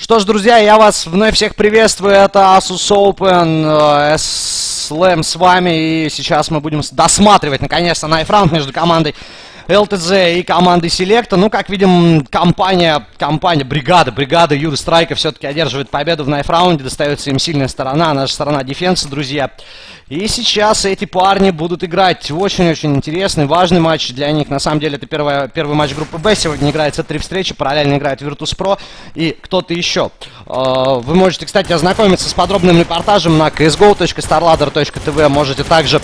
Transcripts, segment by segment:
Что ж, друзья, я вас вновь всех приветствую. Это Asus Open, э, Slam с вами. И сейчас мы будем досматривать, наконец-то, найфраунд между командой ЛТЗ и командой Селекта. Ну, как видим, компания, компания, бригада, бригада Юры Страйка все-таки одерживает победу в найфраунде. Достается им сильная сторона, наша сторона дефенса, друзья. И сейчас эти парни будут играть очень-очень интересный, важный матч для них. На самом деле, это первая, первый матч группы Б. Сегодня играется три встречи, параллельно играет Virtus.pro и кто-то еще. А, вы можете, кстати, ознакомиться с подробным репортажем на csgo.starladder.tv. Можете также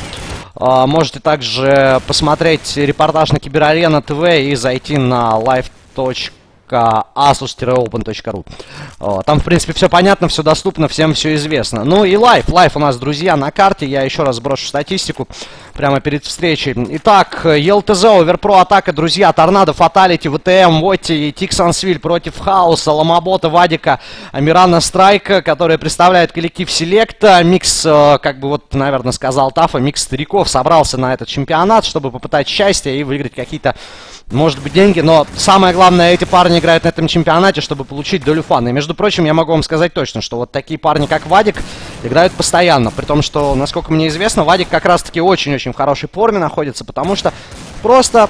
Можете также посмотреть репортаж на Киберарена ТВ и зайти на live.com asus-open.ru. Там, в принципе, все понятно, все доступно, всем все известно. Ну и live. Live у нас, друзья, на карте. Я еще раз брошу статистику прямо перед встречей. Итак, ELTZ, Оверпро, атака, друзья, Торнадо, Фаталити, ВТМ, Вотти и Тиксансвиль против Хаоса, Ломабота, Вадика, Амирана Страйка, которые представляют коллектив Selectah. Микс, э, как бы вот, наверное, сказал Тафа, микс стариков собрался на этот чемпионат, чтобы попытать счастье и выиграть какие-то, может быть, деньги. Но самое главное, эти парни играют на этом чемпионате, чтобы получить долю фана. И, между прочим, я могу вам сказать точно, что вот такие парни, как Вадик, играют постоянно. При том, что, насколько мне известно, Вадик как раз-таки очень-очень очень в хорошей форме находится, потому что просто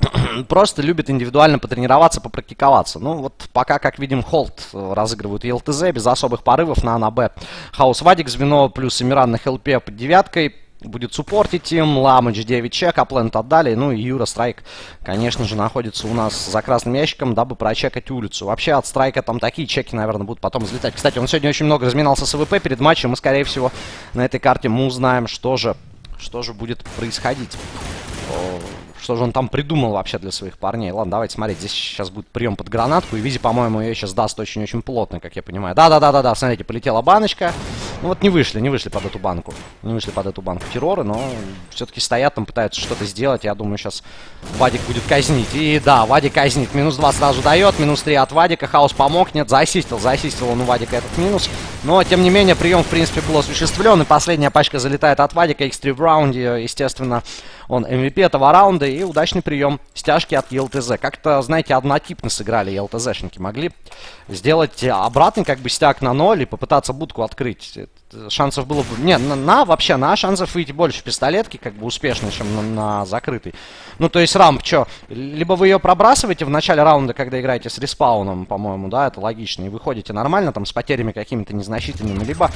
просто любит индивидуально потренироваться, попрактиковаться. Ну, вот пока, как видим, Холд разыгрывают ЕЛТЗ без особых порывов на АНА Б. Хаус Вадик, звено плюс Эмиран на ХЛП под девяткой. Будет суппортить им, Ламыч 9 чек, Аплент отдали. Ну и Юра Страйк, конечно же, находится у нас за красным ящиком, дабы прочекать улицу. Вообще от Страйка там такие чеки, наверное, будут потом взлетать. Кстати, он сегодня очень много разминался с АВП перед матчем. И, скорее всего, на этой карте мы узнаем, что же что же будет происходить. Что же он там придумал вообще для своих парней? Ладно, давайте смотреть. Здесь сейчас будет прием под гранатку. И Визи, по-моему, ее сейчас даст очень-очень плотно, как я понимаю. Да-да-да-да-да, смотрите, полетела баночка. Ну вот не вышли, не вышли под эту банку. Не вышли под эту банку терроры, но все-таки стоят там, пытаются что-то сделать. Я думаю, сейчас Вадик будет казнить. И да, Вадик казнит. Минус 2 сразу дает, минус 3 от Вадика. Хаос помог, нет, заасистил. Заасистил он у Вадика этот минус. Но, тем не менее, прием, в принципе, был осуществлен. И последняя пачка залетает от Вадика. X3 в раунде, естественно, он MVP этого раунда. И удачный прием стяжки от ЕЛТЗ. Как-то, знаете, однотипно сыграли ЕЛТЗшники. Могли сделать обратный как бы стяг на ноль и попытаться будку открыть. Шансов было бы... Не, на, на вообще, на шансов выйти больше в пистолетке, как бы успешно, чем на, на закрытый. Ну, то есть рамп, что, либо вы ее пробрасываете в начале раунда, когда играете с респауном, по-моему, да, это логично, и выходите нормально, там, с потерями какими-то незначительными, либо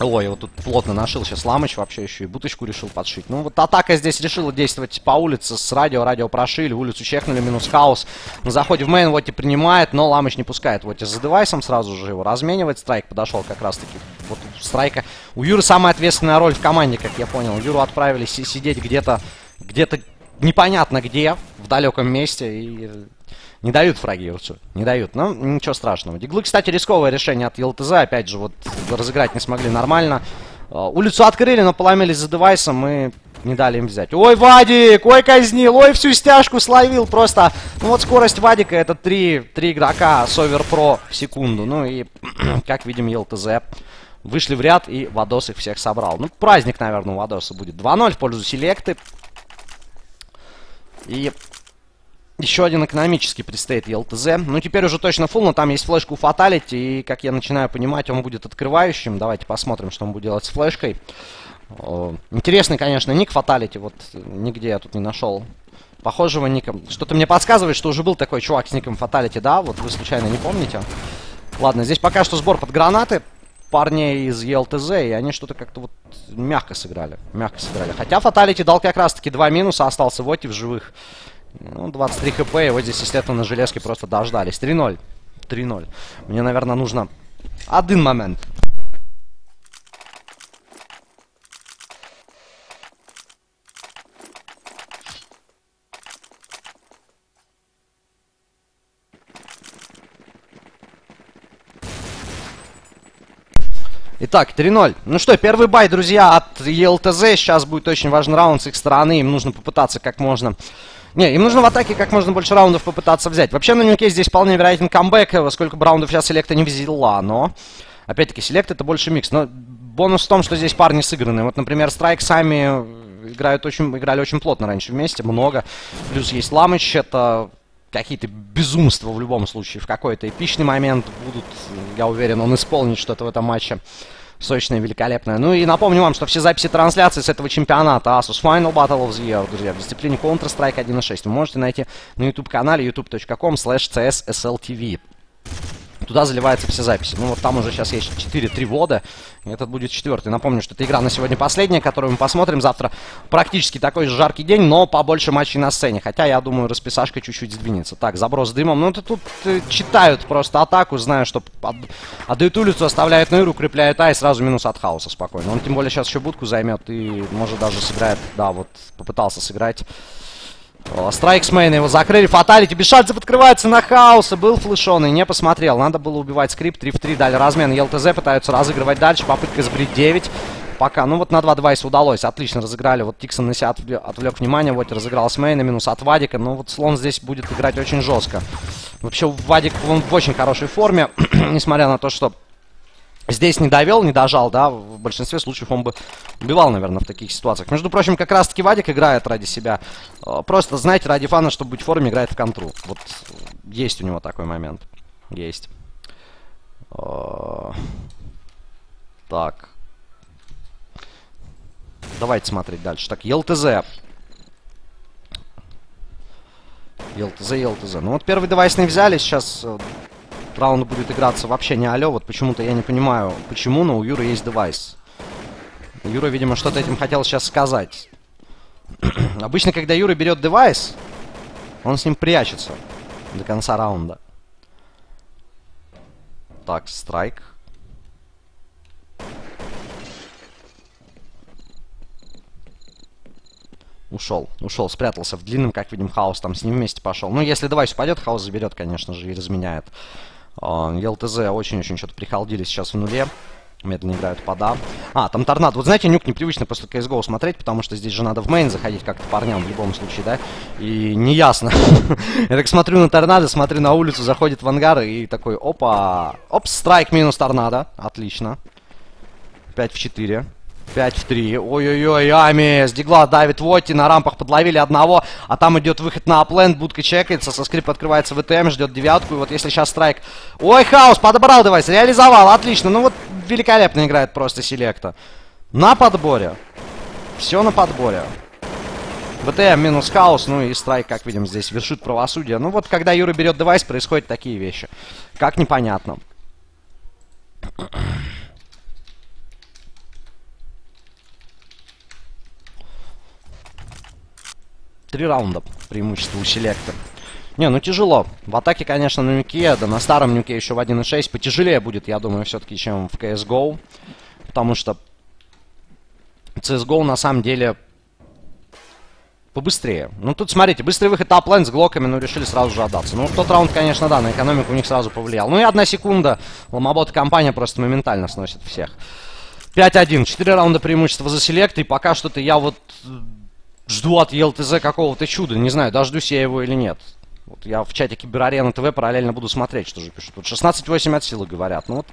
Ой, вот тут плотно нашил сейчас Ламыч, вообще еще и буточку решил подшить. Ну, вот атака здесь решила действовать по улице с радио. Радио прошили, улицу чекнули, минус хаос. На заходе в main Вотти принимает, но Ламыч не пускает. Вот и за девайсом сразу же его разменивает. Страйк подошел как раз-таки. Вот Страйка. У Юры самая ответственная роль в команде, как я понял. Юру отправили сидеть где-то, где-то непонятно где, в далеком месте. И не дают фраги Юрцу. Не дают. Но ничего страшного. Диглы, кстати, рисковое решение от ELTZ. Опять же, вот разыграть не смогли нормально. А, улицу открыли, но поломились за девайсом и не дали им взять. Ой, Вадик! Ой, казнил! Ой, всю стяжку словил! Просто, ну вот скорость Вадика это 3, 3 игрока с Pro в секунду. Ну и, как видим, ЕЛТЗ вышли в ряд и Вадос их всех собрал. Ну, праздник, наверное, у Вадоса будет 2-0 в пользу Селекты. И еще один экономический предстоит ЕЛТЗ. Ну, теперь уже точно фул, но там есть флешка у Фаталити. И, как я начинаю понимать, он будет открывающим. Давайте посмотрим, что он будет делать с флешкой. Интересный, конечно, ник Фаталити. Вот нигде я тут не нашел похожего ника. Что-то мне подсказывает, что уже был такой чувак с ником Фаталити, да? Вот вы случайно не помните? Ладно, здесь пока что сбор под гранаты парней из ЕЛТЗ, и они что-то как-то вот мягко сыграли. Мягко сыграли. Хотя Фаталити дал как раз-таки два минуса, остался вот и в живых. Ну, 23 хп, вот здесь, естественно, на железке просто дождались. 3-0. 3-0. Мне, наверное, нужно один момент. Итак, 3-0. Ну что, первый бай, друзья, от ЕЛТЗ. Сейчас будет очень важный раунд с их стороны. Им нужно попытаться как можно не, им нужно в атаке как можно больше раундов попытаться взять. Вообще на нюке здесь вполне вероятен камбэк, э, сколько бы раундов сейчас селекта не взяла, но... Опять-таки, селект это больше микс. Но бонус в том, что здесь парни сыграны. Вот, например, Страйк сами играют очень, играли очень плотно раньше вместе, много. Плюс есть Ламыч, это какие-то безумства в любом случае. В какой-то эпичный момент будут, я уверен, он исполнит что-то в этом матче сочное, великолепное. Ну и напомню вам, что все записи трансляции с этого чемпионата Asus Final Battle of the Year, друзья, в дисциплине Counter-Strike 1.6 вы можете найти на YouTube-канале youtube.com slash cssltv. Туда заливаются все записи. Ну вот там уже сейчас есть 4-3 вода. Этот будет четвертый. Напомню, что это игра на сегодня последняя, которую мы посмотрим. Завтра практически такой же жаркий день, но побольше матчей на сцене. Хотя, я думаю, расписашка чуть-чуть сдвинется. Так, заброс дымом. Ну, это тут э, читают просто атаку, зная, что от, отдают улицу, оставляют игру, укрепляют А и сразу минус от хаоса спокойно. Он тем более сейчас еще будку займет и может даже сыграет. Да, вот попытался сыграть Страйксмейна его закрыли. Фаталити. Шансов открывается на хаоса. Был флешон и не посмотрел. Надо было убивать скрипт. 3 в 3 дали размен. ЕЛТЗ пытаются разыгрывать дальше. Попытка сбрить 9. Пока. Ну вот на 2 девайса удалось. Отлично разыграли. Вот Тиксон на себя отвлек, внимание. Вот разыграл с мейна. Минус от Вадика. Ну вот слон здесь будет играть очень жестко. Вообще Вадик он в очень хорошей форме. Несмотря на то, что Здесь не довел, не дожал, да, в большинстве случаев он бы убивал, наверное, в таких ситуациях. Между прочим, как раз-таки Вадик играет ради себя. Э, просто, знаете, ради фана, чтобы быть в форме, играет в контру. Вот есть у него такой момент. Есть. Э, так. Давайте смотреть дальше. Так, ЕЛТЗ. ЕЛТЗ, ЕЛТЗ. Ну вот первый девайс не взяли, сейчас э, раунд будет играться вообще не алё. Вот почему-то я не понимаю, почему, но у Юры есть девайс. Юра, видимо, что-то этим хотел сейчас сказать. Обычно, когда Юра берет девайс, он с ним прячется до конца раунда. Так, страйк. Ушел, ушел, спрятался в длинном, как видим, хаос там с ним вместе пошел. Ну, если девайс упадет, хаос заберет, конечно же, и разменяет. ELTZ очень-очень что-то прихалдили сейчас в нуле. Медленно играют под А. А, там торнадо. Вот знаете, нюк непривычно после CSGO смотреть, потому что здесь же надо в main заходить как-то парням в любом случае, да? И неясно. Я так смотрю на торнадо, смотрю на улицу, заходит в ангар и такой, опа. Оп, страйк минус торнадо. Отлично. 5 в 4. 5 в 3. Ой-ой-ой, Ами. С дигла давит Вотти. На рампах подловили одного. А там идет выход на апленд. Будка чекается. Со скрип открывается ВТМ. Ждет девятку. И вот если сейчас страйк... Ой, хаос. Подобрал девайс. Реализовал. Отлично. Ну вот великолепно играет просто селекта. На подборе. Все на подборе. ВТМ минус хаос, ну и страйк, как видим, здесь вершит правосудие. Ну вот, когда Юра берет девайс, происходят такие вещи. Как непонятно. Три раунда преимущество у селекта. Не, ну тяжело. В атаке, конечно, на нюке, да на старом нюке еще в 1.6 потяжелее будет, я думаю, все-таки, чем в CSGO. Потому что CSGO на самом деле побыстрее. Ну тут, смотрите, быстрый выход аплайн с глоками, ну решили сразу же отдаться. Ну тот раунд, конечно, да, на экономику у них сразу повлиял. Ну и одна секунда, ломобот компания просто моментально сносит всех. 5-1, 4 раунда преимущества за селект, и пока что-то я вот жду от ЕЛТЗ какого-то чуда. Не знаю, дождусь я его или нет. Вот я в чате Киберарена ТВ параллельно буду смотреть, что же пишут. Вот 16-8 от силы говорят. Ну вот,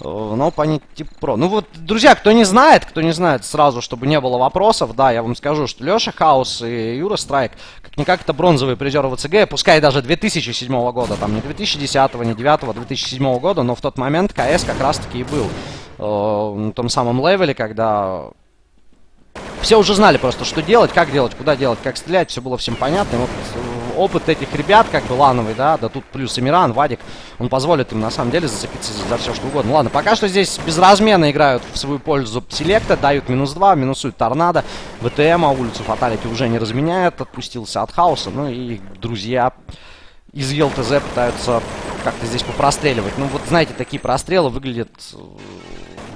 э, но они типа про. Ну вот, друзья, кто не знает, кто не знает сразу, чтобы не было вопросов, да, я вам скажу, что Леша Хаус и Юра Страйк, как-никак это бронзовые призеры ВЦГ, пускай даже 2007 года, там не 2010, не 9, а 2007 года, но в тот момент КС как раз-таки и был э, на том самом левеле, когда все уже знали просто, что делать, как делать, куда делать, как стрелять, все было всем понятно. Вот э, опыт этих ребят, как бы лановый, да, да тут плюс Эмиран, Вадик, он позволит им на самом деле зацепиться за, все что угодно. Ладно, пока что здесь безразменно играют в свою пользу селекта, дают минус 2, минусуют торнадо, ВТМ, а улицу Фаталити уже не разменяет, отпустился от хаоса, ну и друзья из ЕЛТЗ пытаются как-то здесь попростреливать. Ну вот, знаете, такие прострелы выглядят э,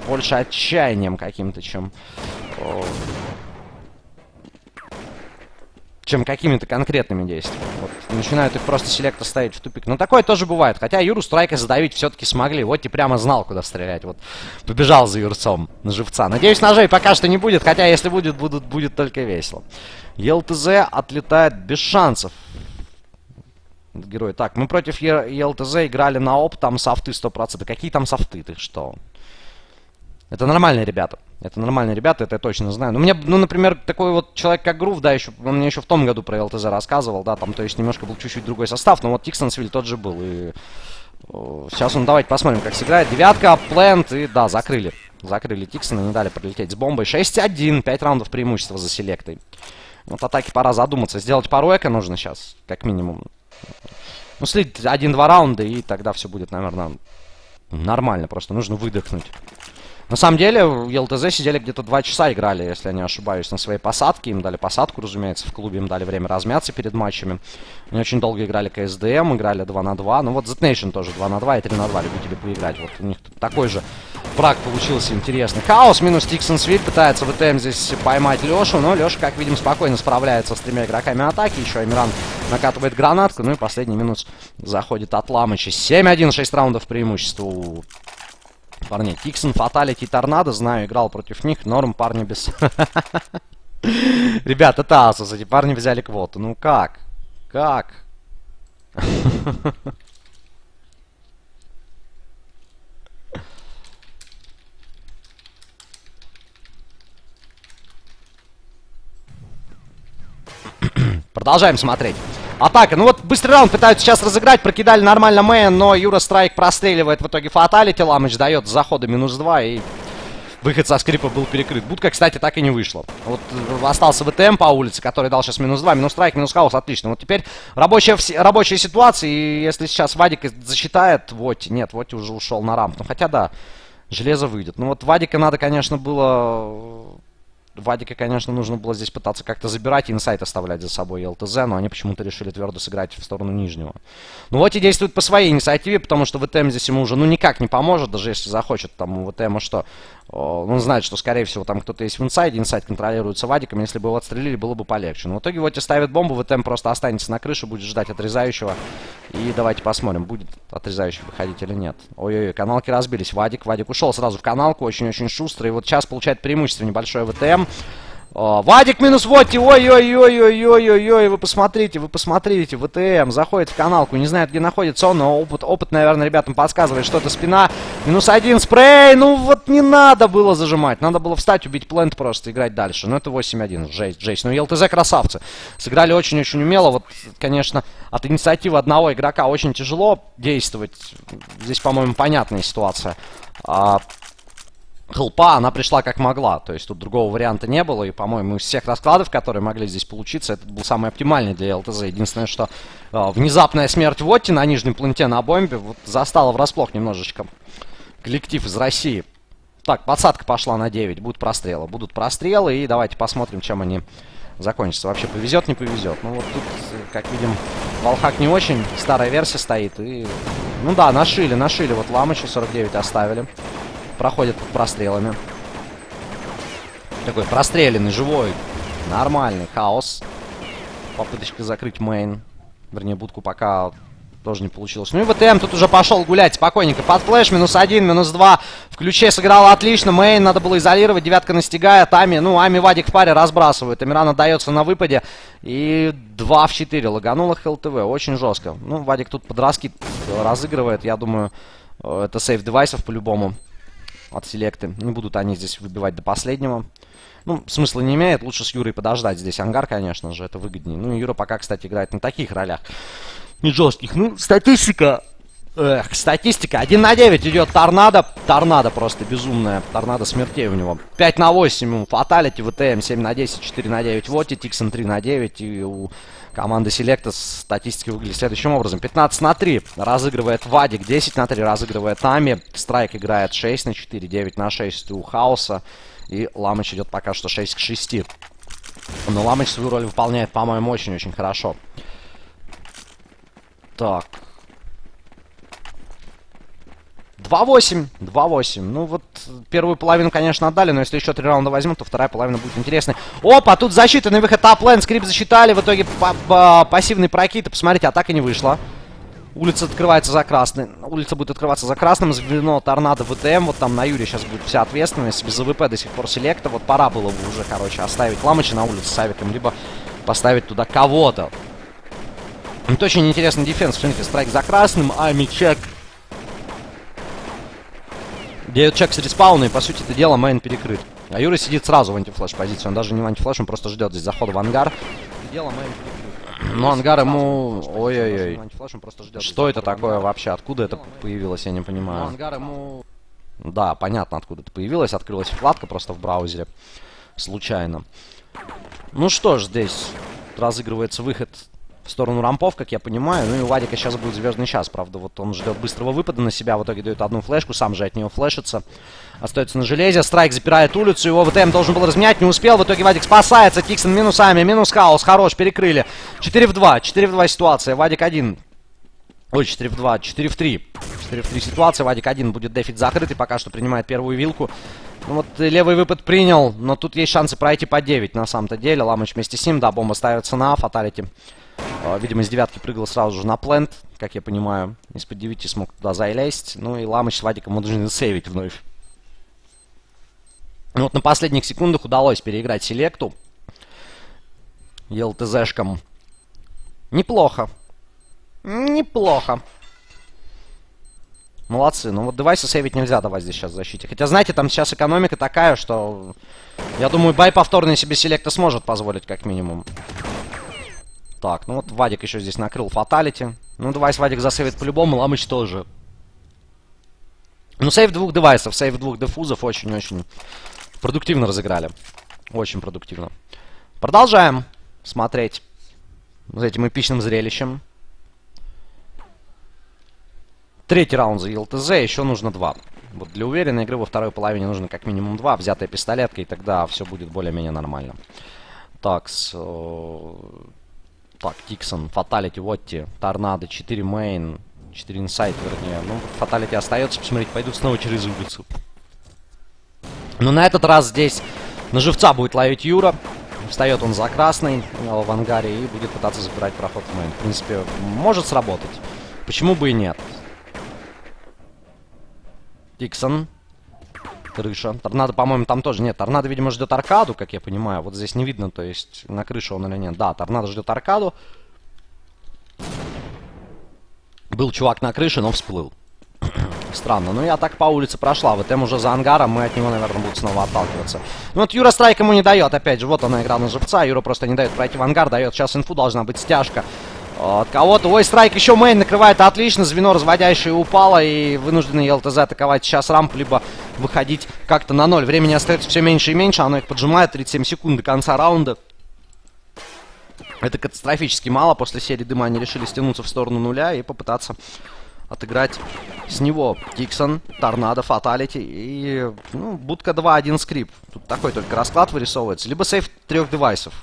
больше отчаянием каким-то, чем чем какими-то конкретными действиями. Вот, начинают их просто селектор ставить в тупик. Но такое тоже бывает. Хотя Юру Страйка задавить все-таки смогли. Вот и прямо знал, куда стрелять. Вот побежал за Юрцом на живца. Надеюсь, ножей пока что не будет. Хотя если будет, будут, будет только весело. ЕЛТЗ отлетает без шансов. Герой. Так, мы против ЕЛТЗ играли на оп, там софты 100%. Какие там софты? Ты что? Это нормальные ребята. Это нормальные ребята, это я точно знаю. Но мне, ну, например, такой вот человек, как Грув, да, еще, он мне еще в том году про ЛТЗ рассказывал, да, там, то есть немножко был чуть-чуть другой состав, но вот Тиксонсвиль тот же был, и сейчас, ну, давайте посмотрим, как сыграет. Девятка, плент, и, да, закрыли. Закрыли Тиксона, не дали пролететь с бомбой. 6-1, 5 раундов преимущества за селектой. Вот атаки пора задуматься. Сделать пару эко нужно сейчас, как минимум. Ну, слить один-два раунда, и тогда все будет, наверное, нормально. Просто нужно выдохнуть. На самом деле, в ЛТЗ сидели где-то два часа играли, если я не ошибаюсь, на своей посадке. Им дали посадку, разумеется, в клубе им дали время размяться перед матчами. Они очень долго играли КСДМ, играли 2 на 2. Ну вот Z-Nation тоже 2 на 2 и 3 на 2 любители поиграть. Вот у них такой же брак получился интересный. Хаос минус Тиксон Свит пытается ВТМ здесь поймать Лешу, но Леша, как видим, спокойно справляется с тремя игроками атаки. Еще Амиран накатывает гранатку, ну и последний минус заходит от Ламыча. 7-1, 6 раундов преимущества у парни. Тиксон, Фаталити, Торнадо, знаю, играл против них. Норм, парни без... Ребята, это Асус, эти парни взяли квоту. Ну как? Как? Продолжаем смотреть. Атака. Ну вот быстрый раунд пытаются сейчас разыграть. Прокидали нормально main, но Юра Страйк простреливает в итоге фаталити. Ламыч дает захода минус 2 и выход со скрипа был перекрыт. Будка, кстати, так и не вышло. Вот э, остался ВТМ по улице, который дал сейчас минус 2. Минус страйк, минус хаос, отлично. Вот теперь рабочая, рабочая ситуация. И если сейчас Вадик засчитает, вот, нет, вот уже ушел на рамп. Ну хотя да, железо выйдет. Ну вот Вадика надо, конечно, было Вадика, конечно, нужно было здесь пытаться как-то забирать инсайт оставлять за собой ЛТЗ, но они почему-то решили твердо сыграть в сторону нижнего. Ну вот и действует по своей инициативе, потому что ВТМ здесь ему уже ну никак не поможет, даже если захочет там у ВТМа что. Он знает, что, скорее всего, там кто-то есть в инсайде, инсайд контролируется Вадиком, если бы его отстрелили, было бы полегче. Но в итоге вот ставит бомбу, ВТМ просто останется на крыше, будет ждать отрезающего. И давайте посмотрим, будет отрезающий выходить или нет. Ой-ой-ой, каналки разбились. Вадик, Вадик ушел сразу в каналку, очень-очень шустрый. И вот сейчас получает преимущество небольшое ВТМ. Вадик минус Вотти, ой-ой-ой-ой-ой-ой-ой, вы посмотрите, вы посмотрите, ВТМ заходит в каналку, не знает, где находится он, но опыт, опыт, наверное, ребятам подсказывает, что это спина. Минус один спрей, ну вот не надо было зажимать, надо было встать, убить плент просто, играть дальше. Ну это 8-1, жесть, жесть. Ну ЛТЗ красавцы, сыграли очень-очень умело, вот, конечно, от инициативы одного игрока очень тяжело действовать. Здесь, по-моему, понятная ситуация. А, Хелпа, она пришла как могла. То есть тут другого варианта не было. И, по-моему, из всех раскладов, которые могли здесь получиться, это был самый оптимальный для ЛТЗ. Единственное, что э, внезапная смерть Вотти на нижнем пленте на бомбе вот, застала врасплох немножечко коллектив из России. Так, подсадка пошла на 9. Будут прострелы. Будут прострелы. И давайте посмотрим, чем они закончатся. Вообще повезет, не повезет. Ну вот тут, как видим, Волхак не очень. Старая версия стоит. И, ну да, нашили, нашили. Вот Ламыча 49 оставили проходит под прострелами. Такой простреленный, живой, нормальный хаос. Попыточка закрыть main. Вернее, будку пока тоже не получилось. Ну и ВТМ тут уже пошел гулять спокойненько. Под flash, минус один, минус два. В ключе сыграл отлично. Main надо было изолировать. Девятка настигает. Ами, ну, Ами Вадик в паре разбрасывает. Амиран отдается на выпаде. И 2 в 4. Лаганул HLTV. Очень жестко. Ну, Вадик тут под раскид разыгрывает. Я думаю, э, это save девайсов по-любому от селекты. Не будут они здесь выбивать до последнего. Ну, смысла не имеет. Лучше с Юрой подождать здесь ангар, конечно же. Это выгоднее. Ну, Юра пока, кстати, играет на таких ролях. Не жестких. Ну, статистика... Эх, статистика. 1 на 9 идет торнадо. Торнадо просто безумная. Торнадо смертей у него. 5 на 8 у Фаталити, ВТМ 7 на 10, 4 на 9 Воти, Тиксон 3 на 9. И у команды Селекта статистика выглядит следующим образом. 15 на 3 разыгрывает Вадик, 10 на 3 разыгрывает Ами. Страйк играет 6 на 4, 9 на 6 у Хаоса. И Ламыч идет пока что 6 к 6. Но Ламыч свою роль выполняет, по-моему, очень-очень хорошо. Так. 2-8. 2-8. Ну вот, первую половину, конечно, отдали, но если еще три раунда возьмут, то вторая половина будет интересной. Опа, тут засчитанный выход A plant, скрип засчитали, в итоге пассивный прокид. Посмотрите, атака не вышла. Улица открывается за красным. Улица будет открываться за красным. Звено торнадо ВТМ. Вот там на Юре сейчас будет вся ответственность. Без AWP до сих пор Selectah. Вот пора было бы уже, короче, оставить Ламыча на улице с Авиком. Либо поставить туда кого-то. Это очень интересный defense. Смотрите, страйк за красным. Ами чек Дает чек с респауна, и по сути это дело main перекрыт. А Юра сидит сразу в anti-flash позиции. Он даже не в anti-flash, он просто ждет здесь захода в ангар. Дело main перекрыт. Ну, ангар ему... Ой-ой-ой. Что это такое вообще? Откуда это появилось, я не понимаю. ангар ему... Да, понятно, откуда это появилось. Открылась вкладка просто в браузере. Случайно. Ну что ж, здесь разыгрывается выход в сторону рампов, как я понимаю. Ну и у Вадика сейчас будет звездный час. Правда, вот он ждет быстрого выпада на себя. В итоге дает одну флешку, сам же от нее флешится. Остается на железе. Страйк запирает улицу. Его ВТМ должен был разменять, не успел. В итоге Вадик спасается. Тиксон минусами. Минус хаос. Хорош, перекрыли. 4 в 2. 4 в 2 ситуация. Вадик 1. Ой, 4 в 2. 4 в 3. 4 в 3 ситуация. Вадик 1 будет дефить закрытый. Пока что принимает первую вилку. Ну вот левый выпад принял, но тут есть шансы пройти по 9 на самом-то деле. Ламыч вместе с ним, да, бомба ставится на фаталити. А, видимо, из девятки прыгал сразу же на плент, как я понимаю. Из-под девяти смог туда залезть. Ну и Ламыч с Вадиком должны сейвить вновь. Ну вот на последних секундах удалось переиграть селекту. ЕЛТЗшкам. Неплохо. Неплохо. Молодцы. Ну вот девайсы сейвить нельзя давать здесь сейчас в защите. Хотя, знаете, там сейчас экономика такая, что... Я думаю, buy повторный себе Selectah сможет позволить, как минимум. Так, ну вот Вадик еще здесь накрыл фаталити. Ну, девайс Вадик засейвит по-любому, Ламыч тоже. Ну, save двух девайсов, save двух дефузов очень-очень продуктивно разыграли. Очень продуктивно. Продолжаем смотреть за этим эпичным зрелищем. Третий раунд за ELTZ, еще нужно два. Вот для уверенной игры во второй половине нужно как минимум два, взятая пистолетка, и тогда все будет более-менее нормально. Так, с... Э, так, Тиксон, Фаталити, Вотти, Торнадо, 4 main, 4 inside, вернее. Ну, Фаталити остается, посмотрите, пойдут снова через улицу. Но на этот раз здесь на живца будет ловить Юра. Встает он за красный в ангаре и будет пытаться забирать проход в main. В принципе, может сработать. Почему бы и нет? Тиксон крыша. Торнадо, по-моему, там тоже нет. Торнадо, видимо, ждет аркаду, как я понимаю. Вот здесь не видно, то есть, на крыше он или нет. Да, Торнадо ждет аркаду. Был чувак на крыше, но всплыл. Странно. Ну, я так по улице прошла. Вот тем уже за ангаром. Мы от него, наверное, будут снова отталкиваться. Ну, вот Юра Страйк ему не дает. Опять же, вот она игра на живца. Юра просто не дает пройти в ангар. Дает сейчас инфу. Должна быть стяжка. От кого-то. Ой, страйк еще мейн накрывает отлично. Звено разводящее упало. И вынуждены ЛТЗ атаковать сейчас рамп, либо выходить как-то на ноль. Времени остается все меньше и меньше. Оно их поджимает. 37 секунд до конца раунда. Это катастрофически мало. После серии дыма они решили стянуться в сторону нуля и попытаться отыграть с него. Тиксон, Торнадо, Фаталити и ну, будка 2-1 скрип. Тут такой только расклад вырисовывается. Либо сейф трех девайсов.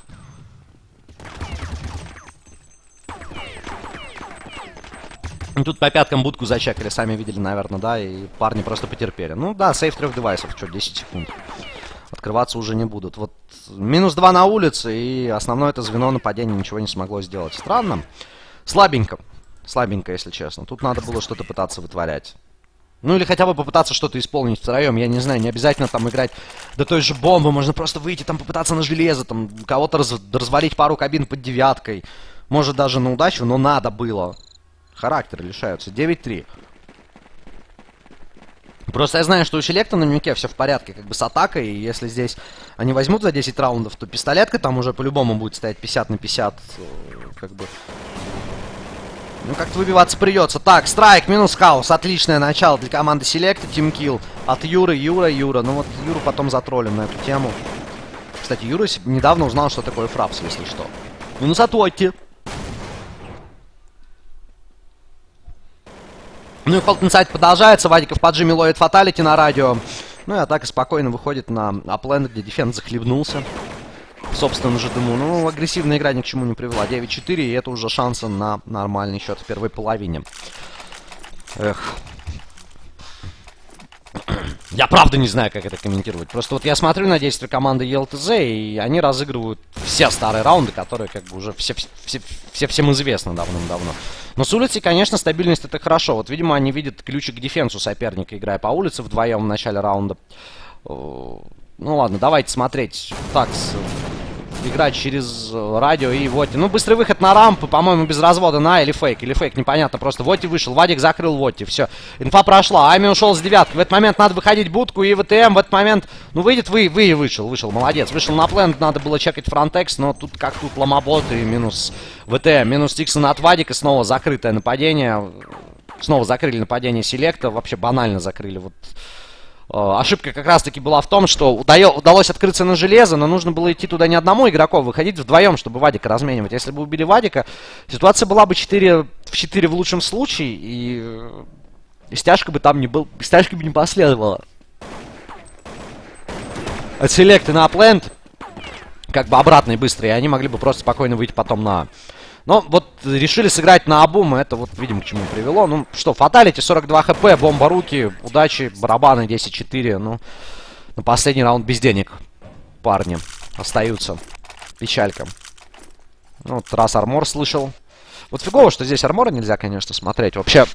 Тут по пяткам будку зачекали, сами видели, наверное, да, и парни просто потерпели. Ну да, сейф трех девайсов, что, 10 секунд. Открываться уже не будут. Вот минус 2 на улице, и основное это звено нападения ничего не смогло сделать. Странно. Слабенько. Слабенько, если честно. Тут надо было что-то пытаться вытворять. Ну или хотя бы попытаться что-то исполнить втроем. Я не знаю, не обязательно там играть до той же бомбы. Можно просто выйти там попытаться на железо. Там кого-то раз, развалить пару кабин под девяткой. Может даже на удачу, но надо было. Характер лишаются. 9-3. Просто я знаю, что у Селекта на Мюке все в порядке, как бы с атакой, и если здесь они возьмут за 10 раундов, то пистолетка там уже по-любому будет стоять 50 на 50, э, как бы... Ну, как-то выбиваться придется. Так, страйк, минус хаус. Отличное начало для команды Селекта. Тимкил от Юры, Юра, Юра. Ну вот Юру потом затроллим на эту тему. Кстати, Юра недавно узнал, что такое Fraps, если что. Минус от Отти. Ну и hold inside продолжается. Вадик в поджиме ловит фаталити на радио. Ну и атака спокойно выходит на A plant, где defence захлебнулся. в собственном же дыму. Ну, агрессивная игра ни к чему не привела. 9-4, и это уже шансы на нормальный счет в первой половине. Эх. Я правда не знаю, как это комментировать. Просто вот я смотрю на действия команды ЕЛТЗ, и они разыгрывают все старые раунды, которые как бы уже все, все, все всем известны давным-давно. Но с улицы, конечно, стабильность это хорошо. Вот, видимо, они видят ключик к дефенсу соперника, играя по улице вдвоем в начале раунда. Ну ладно, давайте смотреть. Так, играть через э, радио и Воти. Ну, быстрый выход на рампы, по-моему, без развода на или фейк. Или фейк, непонятно. Просто Воти вышел, Вадик закрыл Воти. Все. Инфа прошла. Ами ушел с девятки. В этот момент надо выходить будку и ВТМ. В этот момент, ну, выйдет вы, вы и вышел. Вышел, молодец. Вышел на плент, надо было чекать фронтекс, но тут как тут ломобот и минус ВТМ. Минус Тиксон от Вадика. Снова закрытое нападение. Снова закрыли нападение селекта. Вообще банально закрыли. Вот ошибка как раз-таки была в том, что удалось открыться на железо, но нужно было идти туда не одному игроку, выходить вдвоем, чтобы Вадика разменивать. Если бы убили Вадика, ситуация была бы 4 в 4 в лучшем случае, и, и стяжка бы там не был, стяжка бы не последовала. От селекты на апленд, как бы обратный быстрый, и они могли бы просто спокойно выйти потом на... Но вот решили сыграть на обум, это вот, видим, к чему привело. Ну что, фаталити, 42 хп, бомба руки, удачи, барабаны 10-4. Ну, на последний раунд без денег парни остаются. Печалька. Ну, вот раз армор слышал. Вот фигово, что здесь армора нельзя, конечно, смотреть. Вообще, э,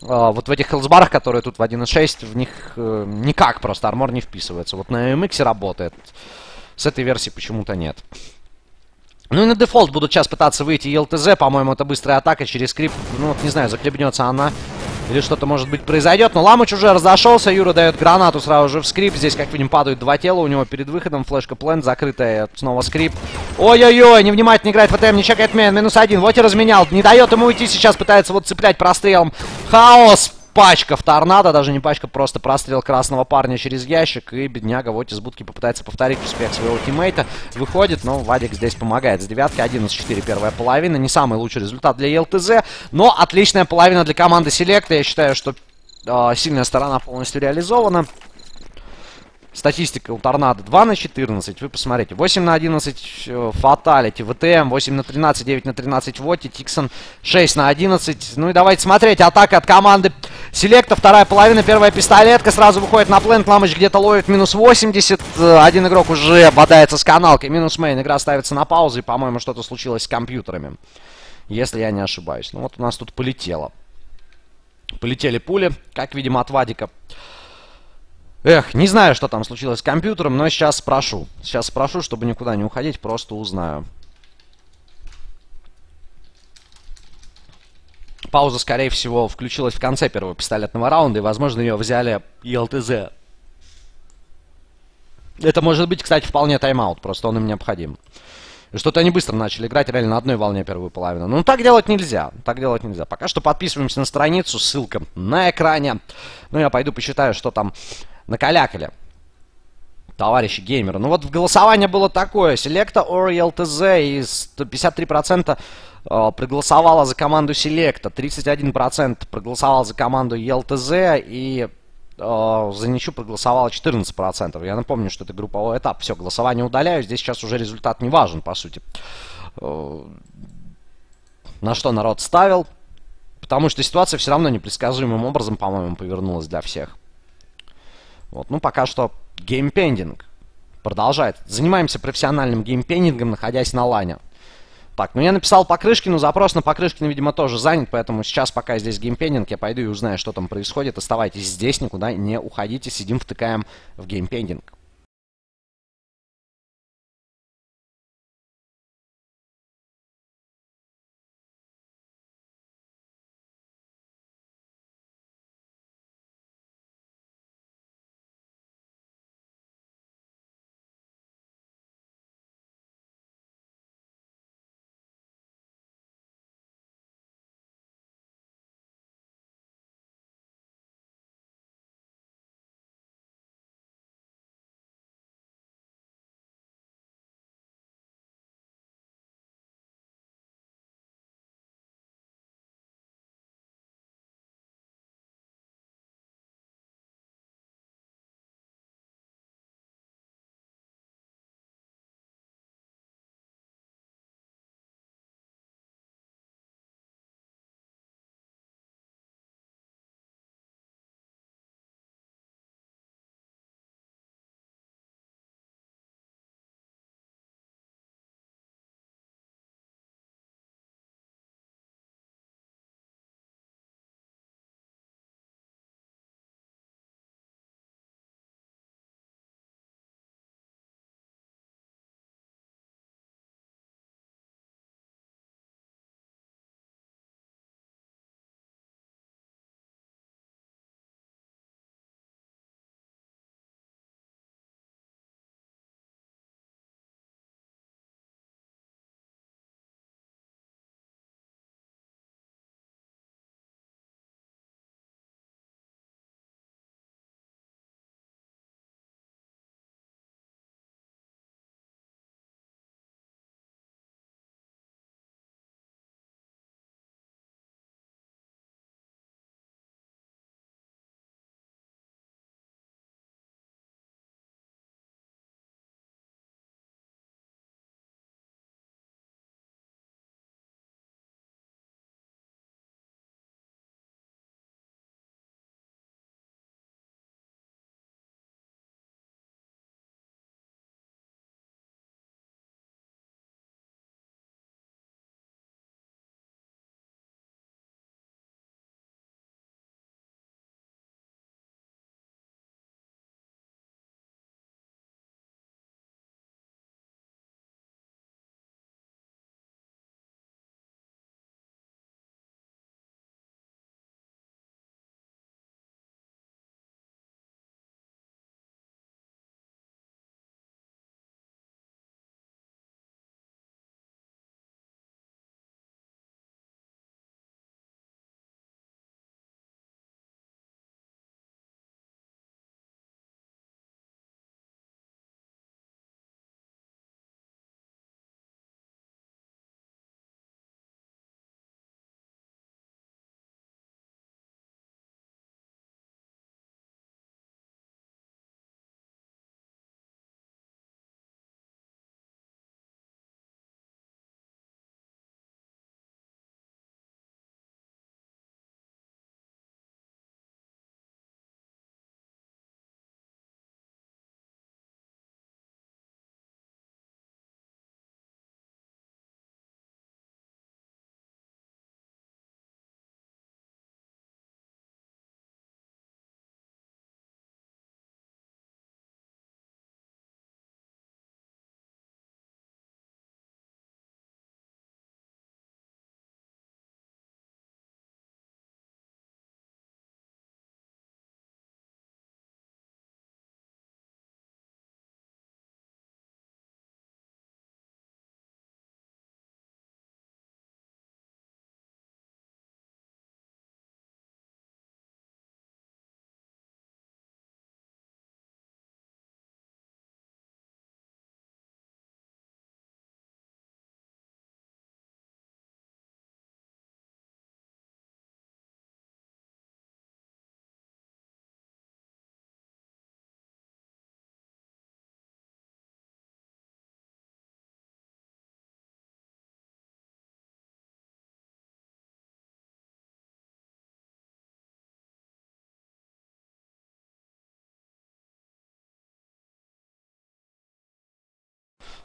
вот в этих хелсбарах, которые тут в 1.6, в них э, никак просто армор не вписывается. Вот на MX работает. С этой версии почему-то нет. Ну и на дефолт будут сейчас пытаться выйти ЛТЗ. По-моему, это быстрая атака через скрип. Ну, вот не знаю, захлебнется она. Или что-то, может быть, произойдет. Но Ламыч уже разошелся. Юра дает гранату сразу же в скрип. Здесь, как видим, падают два тела у него перед выходом. Флешка плент закрытая. Снова скрип. Ой-ой-ой, невнимательно играет ФТМ. Не чекает мен. Минус один. Вот и разменял. Не дает ему уйти. Сейчас пытается вот цеплять прострелом. Хаос пачка в торнадо, даже не пачка, просто прострел красного парня через ящик, и бедняга вот из будки попытается повторить успех своего тиммейта. Выходит, но Вадик здесь помогает. С девятки 11-4 первая половина. Не самый лучший результат для ЛТЗ, но отличная половина для команды Селекта. Я считаю, что э, сильная сторона полностью реализована. Статистика у Торнадо 2 на 14. Вы посмотрите. 8 на 11 э, Фаталити. ВТМ 8 на 13. 9 на 13 Воти. Тиксон 6 на 11. Ну и давайте смотреть. Атака от команды Селекта. Вторая половина. Первая пистолетка. Сразу выходит на плент. Ламыч где-то ловит минус 80. Э, один игрок уже бодается с каналкой. Минус мейн. Игра ставится на паузу. И, по-моему, что-то случилось с компьютерами. Если я не ошибаюсь. Ну вот у нас тут полетело. Полетели пули. Как видим от Вадика. Эх, не знаю, что там случилось с компьютером, но сейчас спрошу. Сейчас спрошу, чтобы никуда не уходить, просто узнаю. Пауза, скорее всего, включилась в конце первого пистолетного раунда, и, возможно, ее взяли и ЛТЗ. Это может быть, кстати, вполне тайм-аут, просто он им необходим. Что-то они быстро начали играть, реально на одной волне первую половину. Ну, так делать нельзя. Так делать нельзя. Пока что подписываемся на страницу, ссылка на экране. Ну, я пойду посчитаю, что там накалякали. Товарищи геймеры. Ну вот в голосование было такое. Селекта or LTZ. И 53% э, проголосовало за команду Селекта. 31% проголосовало за команду LTZ. И э, за ничью проголосовало 14%. Я напомню, что это групповой этап. Все, голосование удаляю. Здесь сейчас уже результат не важен, по сути. Э, на что народ ставил. Потому что ситуация все равно непредсказуемым образом, по-моему, повернулась для всех. Вот, ну, пока что game pending продолжает. Занимаемся профессиональным game pending ом, находясь на LAN е. Так, ну я написал Покрышкину, запрос на Покрышкина, видимо, тоже занят, поэтому сейчас, пока здесь game pending, я пойду и узнаю, что там происходит. Оставайтесь здесь, никуда не уходите, сидим, втыкаем в game pending.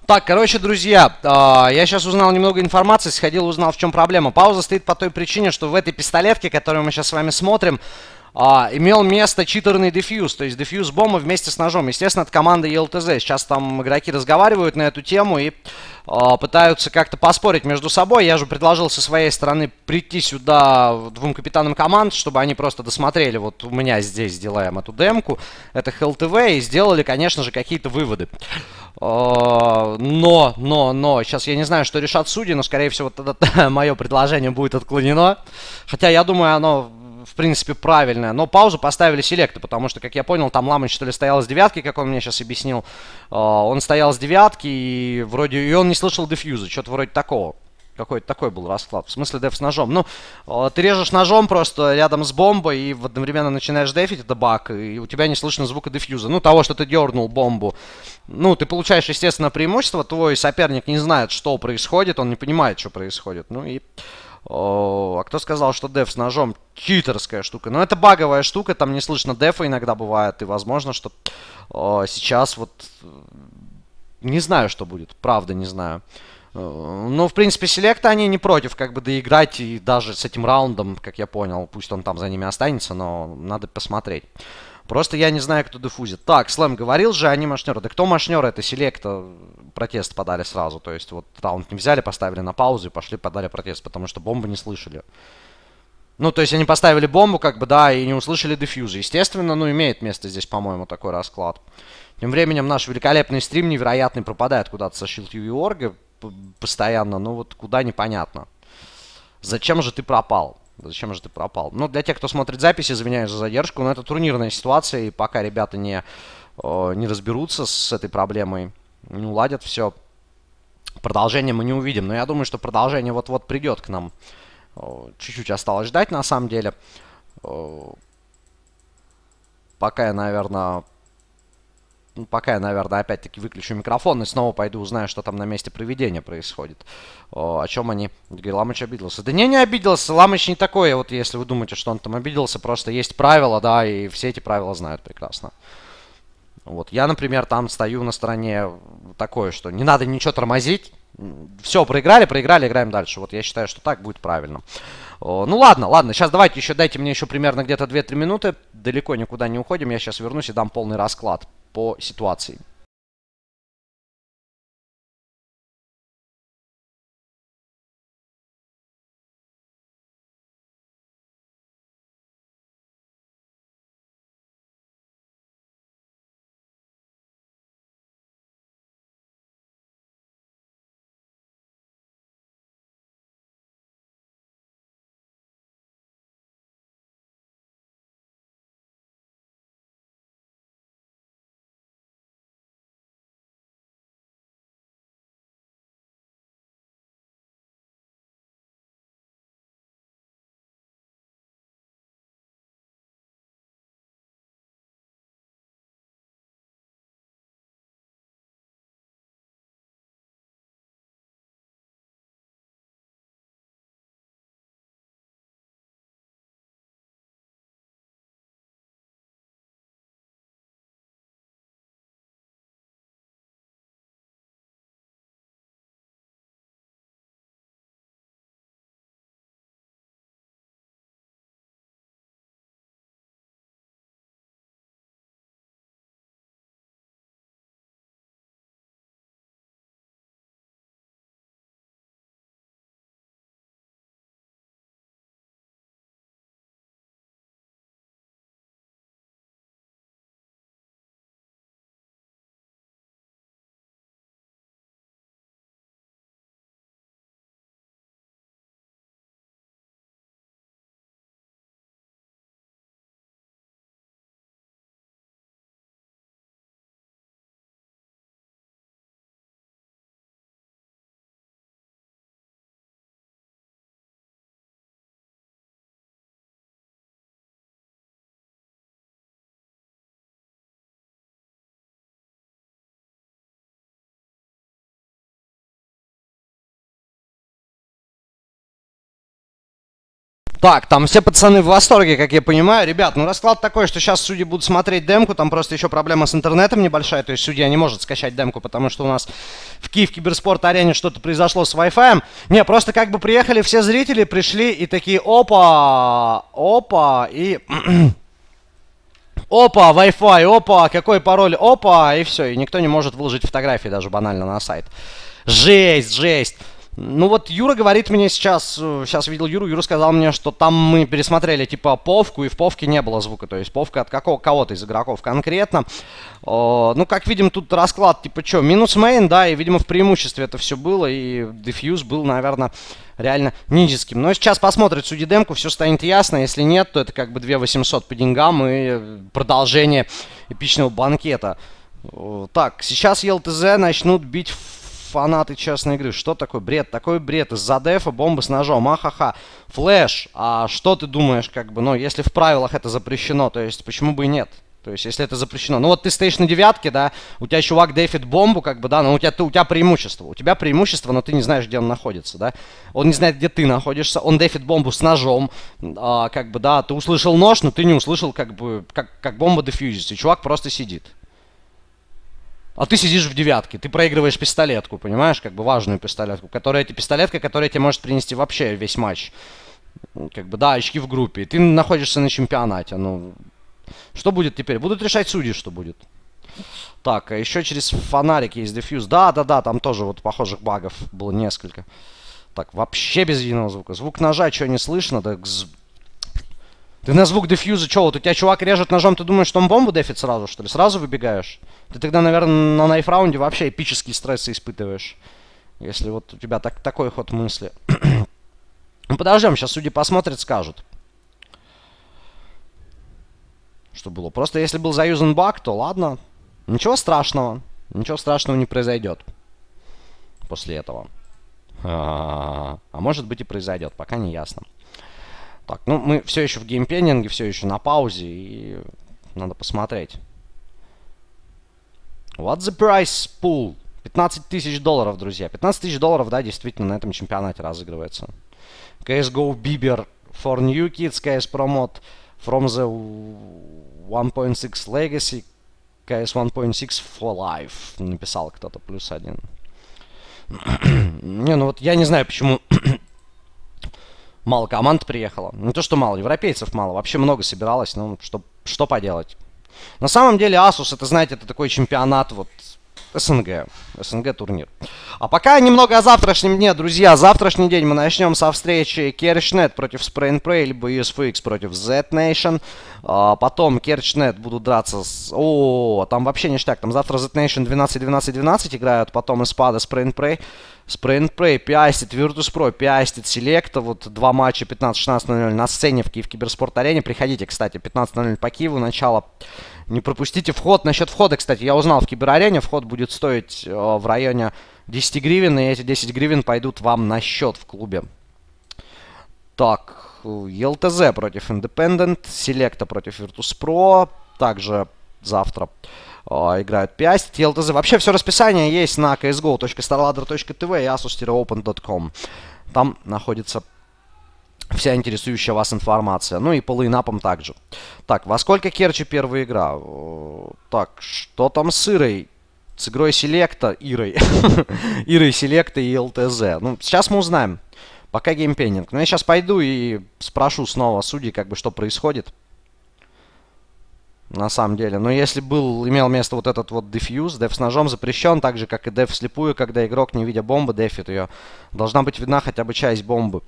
Так, короче, друзья, э, я сейчас узнал немного информации, сходил, узнал, в чем проблема. Пауза стоит по той причине, что в этой пистолетке, которую мы сейчас с вами смотрим, а, имел место читерный дефьюз, то есть дефьюз бомбы вместе с ножом. Естественно, это команда ELTZ. Сейчас там игроки разговаривают на эту тему и а, пытаются как-то поспорить между собой. Я же предложил со своей стороны прийти сюда двум капитанам команд, чтобы они просто досмотрели. Вот у меня здесь делаем эту демку. Это HLTV и сделали, конечно же, какие-то выводы. А, но, но, но, сейчас я не знаю, что решат судьи, но, скорее всего, тогда мое предложение будет отклонено. Хотя, я думаю, оно в принципе, правильная. Но паузу поставили селекты, потому что, как я понял, там Ламыч, что ли, стоял с девятки, как он мне сейчас объяснил. А, он стоял с девятки, и вроде и он не слышал дефьюза, что-то вроде такого. Какой-то такой был расклад. В смысле деф с ножом. Ну, а, ты режешь ножом просто рядом с бомбой и одновременно начинаешь дефить, это баг, и у тебя не слышно звука дефьюза. Ну, того, что ты дернул бомбу. Ну, ты получаешь, естественно, преимущество, твой соперник не знает, что происходит, он не понимает, что происходит. Ну и а кто сказал, что деф с ножом читерская штука? Ну, это баговая штука, там не слышно дефа иногда бывает. И возможно, что сейчас вот... Не знаю, что будет, правда не знаю. Ну, в принципе, селекта они не против как бы доиграть и даже с этим раундом, как я понял, пусть он там за ними останется, но надо посмотреть. Просто я не знаю, кто дефузит. Так, Слэм говорил же, они машнеры. Да кто машнеры? Это селекта. Протест подали сразу. То есть вот раунд не взяли, поставили на паузу и пошли подали протест, потому что бомбы не слышали. Ну, то есть они поставили бомбу, как бы, да, и не услышали дефьюза. Естественно, ну, имеет место здесь, по-моему, такой расклад. Тем временем наш великолепный стрим невероятный пропадает куда-то со Shield UV Org постоянно. Ну, вот куда непонятно. Зачем же ты пропал? Зачем же ты пропал? Ну, для тех, кто смотрит записи, извиняюсь за задержку, но это турнирная ситуация, и пока ребята не, не разберутся с этой проблемой, не уладят все, продолжение мы не увидим. Но я думаю, что продолжение вот-вот придет к нам. Чуть-чуть осталось ждать, на самом деле. Пока я, наверное, ну, пока я, наверное, опять-таки выключу микрофон и снова пойду узнаю, что там на месте проведения происходит. О, о чем они... Ламыч обиделся. Да не, не обиделся. Ламыч не такой, вот если вы думаете, что он там обиделся. Просто есть правила, да, и все эти правила знают прекрасно. Вот, я, например, там стою на стороне такое, что не надо ничего тормозить. Все, проиграли, проиграли, играем дальше. Вот я считаю, что так будет правильно. Ну ладно, ладно, сейчас давайте еще, дайте мне еще примерно где-то 2-3 минуты. Далеко никуда не уходим, я сейчас вернусь и дам полный расклад по ситуации. Так, там все пацаны в восторге, как я понимаю. Ребят, ну расклад такой, что сейчас судьи будут смотреть демку. Там просто еще проблема с интернетом небольшая. То есть судья не может скачать демку, потому что у нас в Киев Киберспорт-арене что-то произошло с Wi-Fi. Не, просто как бы приехали все зрители, пришли и такие, опа, опа, и... Опа, Wi-Fi, опа, какой пароль, опа, и все. И никто не может выложить фотографии даже банально на сайт. Жесть, жесть. Ну вот Юра говорит мне сейчас, сейчас видел Юру, Юра сказал мне, что там мы пересмотрели типа повку, и в повке не было звука, то есть повка от какого, кого-то из игроков конкретно. О, ну, как видим, тут расклад типа что, минус мейн, да, и, видимо, в преимуществе это все было, и дефьюз был, наверное, реально низким. Но сейчас посмотрит судьи демку, все станет ясно, если нет, то это как бы 2800 по деньгам и продолжение эпичного банкета. Так, сейчас ЕЛТЗ начнут бить фанаты частной игры. Что такое бред? Такой бред. Из-за дефа бомбы с ножом. Ахаха. Флэш. А что ты думаешь, как бы, ну, если в правилах это запрещено, то есть почему бы и нет? То есть, если это запрещено. Ну вот ты стоишь на девятке, да, у тебя чувак дефит бомбу, как бы, да, но у тебя, ты, у тебя преимущество. У тебя преимущество, но ты не знаешь, где он находится, да. Он не знает, где ты находишься. Он дефит бомбу с ножом, а, как бы, да, ты услышал нож, но ты не услышал, как бы, как, как бомба дефьюзится. И чувак просто сидит. А ты сидишь в девятке, ты проигрываешь пистолетку, понимаешь, как бы важную пистолетку, которая пистолетка, которая тебе может принести вообще весь матч. Как бы, да, очки в группе. Ты находишься на чемпионате, ну... Что будет теперь? Будут решать судьи, что будет. Так, а еще через фонарик есть дефьюз. Да, да, да, там тоже вот похожих багов было несколько. Так, вообще без единого звука. Звук ножа, что не слышно, так ты на звук дефьюза, что, вот у тебя чувак режет ножом, ты думаешь, что он бомбу дефит сразу, что ли? Сразу выбегаешь? Ты тогда, наверное, на найфраунде вообще эпический стресс испытываешь. Если вот у тебя так, такой ход мысли. ну, подождем, сейчас судьи посмотрят, скажут. Что было. Просто если был заюзан баг, то ладно. Ничего страшного. Ничего страшного не произойдет. После этого. А, -а, -а, а может быть и произойдет, пока не ясно. Так, ну мы все еще в геймпеннинге, все еще на паузе, и надо посмотреть. What's the price pool? 15 тысяч долларов, друзья. 15 тысяч долларов, да, действительно, на этом чемпионате разыгрывается. CSGO Bieber for new kids, CS Promote from the 1.6 Legacy, CS 1.6 for life. Написал кто-то, плюс один. не, ну вот я не знаю, почему мало команд приехало. Не то, что мало, европейцев мало. Вообще много собиралось, ну, что, что поделать. На самом деле Asus, это, знаете, это такой чемпионат вот СНГ. СНГ турнир. А пока немного о завтрашнем дне, друзья. Завтрашний день мы начнем со встречи Керчнет против Spray либо USFX против Z-Nation. А потом Керчнет будут драться с... О, там вообще ништяк. Там завтра Z-Nation 12-12-12 играют. Потом Испада. Spray Prey, Пиастит, Virtus.pro, Пиастит, Селекта. Вот два матча 15-16-0 на сцене в Киев Киберспорт-арене. Приходите, кстати, 15-0 по Киеву. Начало не пропустите вход. Насчет входа, кстати, я узнал в Киберарене. Вход будет стоить э, в районе 10 гривен. И эти 10 гривен пойдут вам на счет в клубе. Так, ЕЛТЗ против Independent. Селекта против Virtus.pro. Также завтра э, играют 5. ELTZ. Вообще все расписание есть на csgo.starladder.tv и asus-open.com. Там находится вся интересующая вас информация. Ну и по lineup ам также. Так, во сколько Керчи первая игра? Так, что там с игрой? С игрой Selectah, игрой. Игрой Selectah и ELTZ. Ну, сейчас мы узнаем. Пока game pending. Но я сейчас пойду и спрошу снова судьи, как бы, что происходит. На самом деле. Но если был, имел место вот этот вот дефьюз, деф с ножом запрещен, так же, как и деф слепую, когда игрок, не видя бомбы, дефит ее. Должна быть видна хотя бы часть бомбы.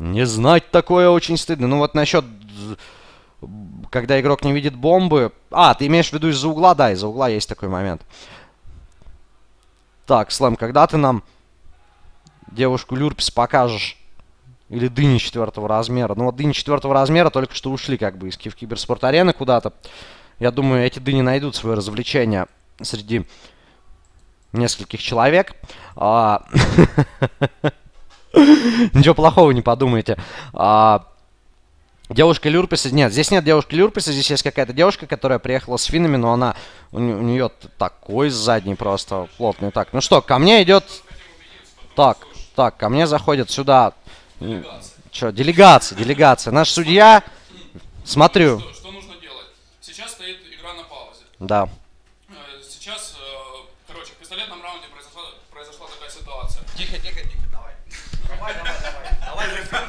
Не знать такое очень стыдно. Ну вот насчет, когда игрок не видит бомбы. А, ты имеешь в виду из-за угла? Да, из-за угла есть такой момент. Так, Слэм, когда ты нам девушку Люрпис покажешь? Или дыни четвертого размера? Ну вот дыни четвертого размера только что ушли как бы из киберспорт-арены куда-то. Я думаю, эти дыни найдут свое развлечение среди нескольких человек. Ничего плохого не подумайте. А, девушка Люрписа... Нет, здесь нет девушки Люрписа, здесь есть какая-то девушка, которая приехала с финами, но она... У, у нее такой задний просто плотный. Так, ну что, ко мне идет... Так, так, ко мне заходит сюда Что, делегация, делегация. Наш судья, смотрю. Что, что нужно делать? Сейчас стоит игра на паузе. Да. Э, Сейчас, э, короче, в пистолетном раунде произошла, произошла такая ситуация. Тихо, тихо, тихо, давай. Давай, давай, давай. Давай в эфир.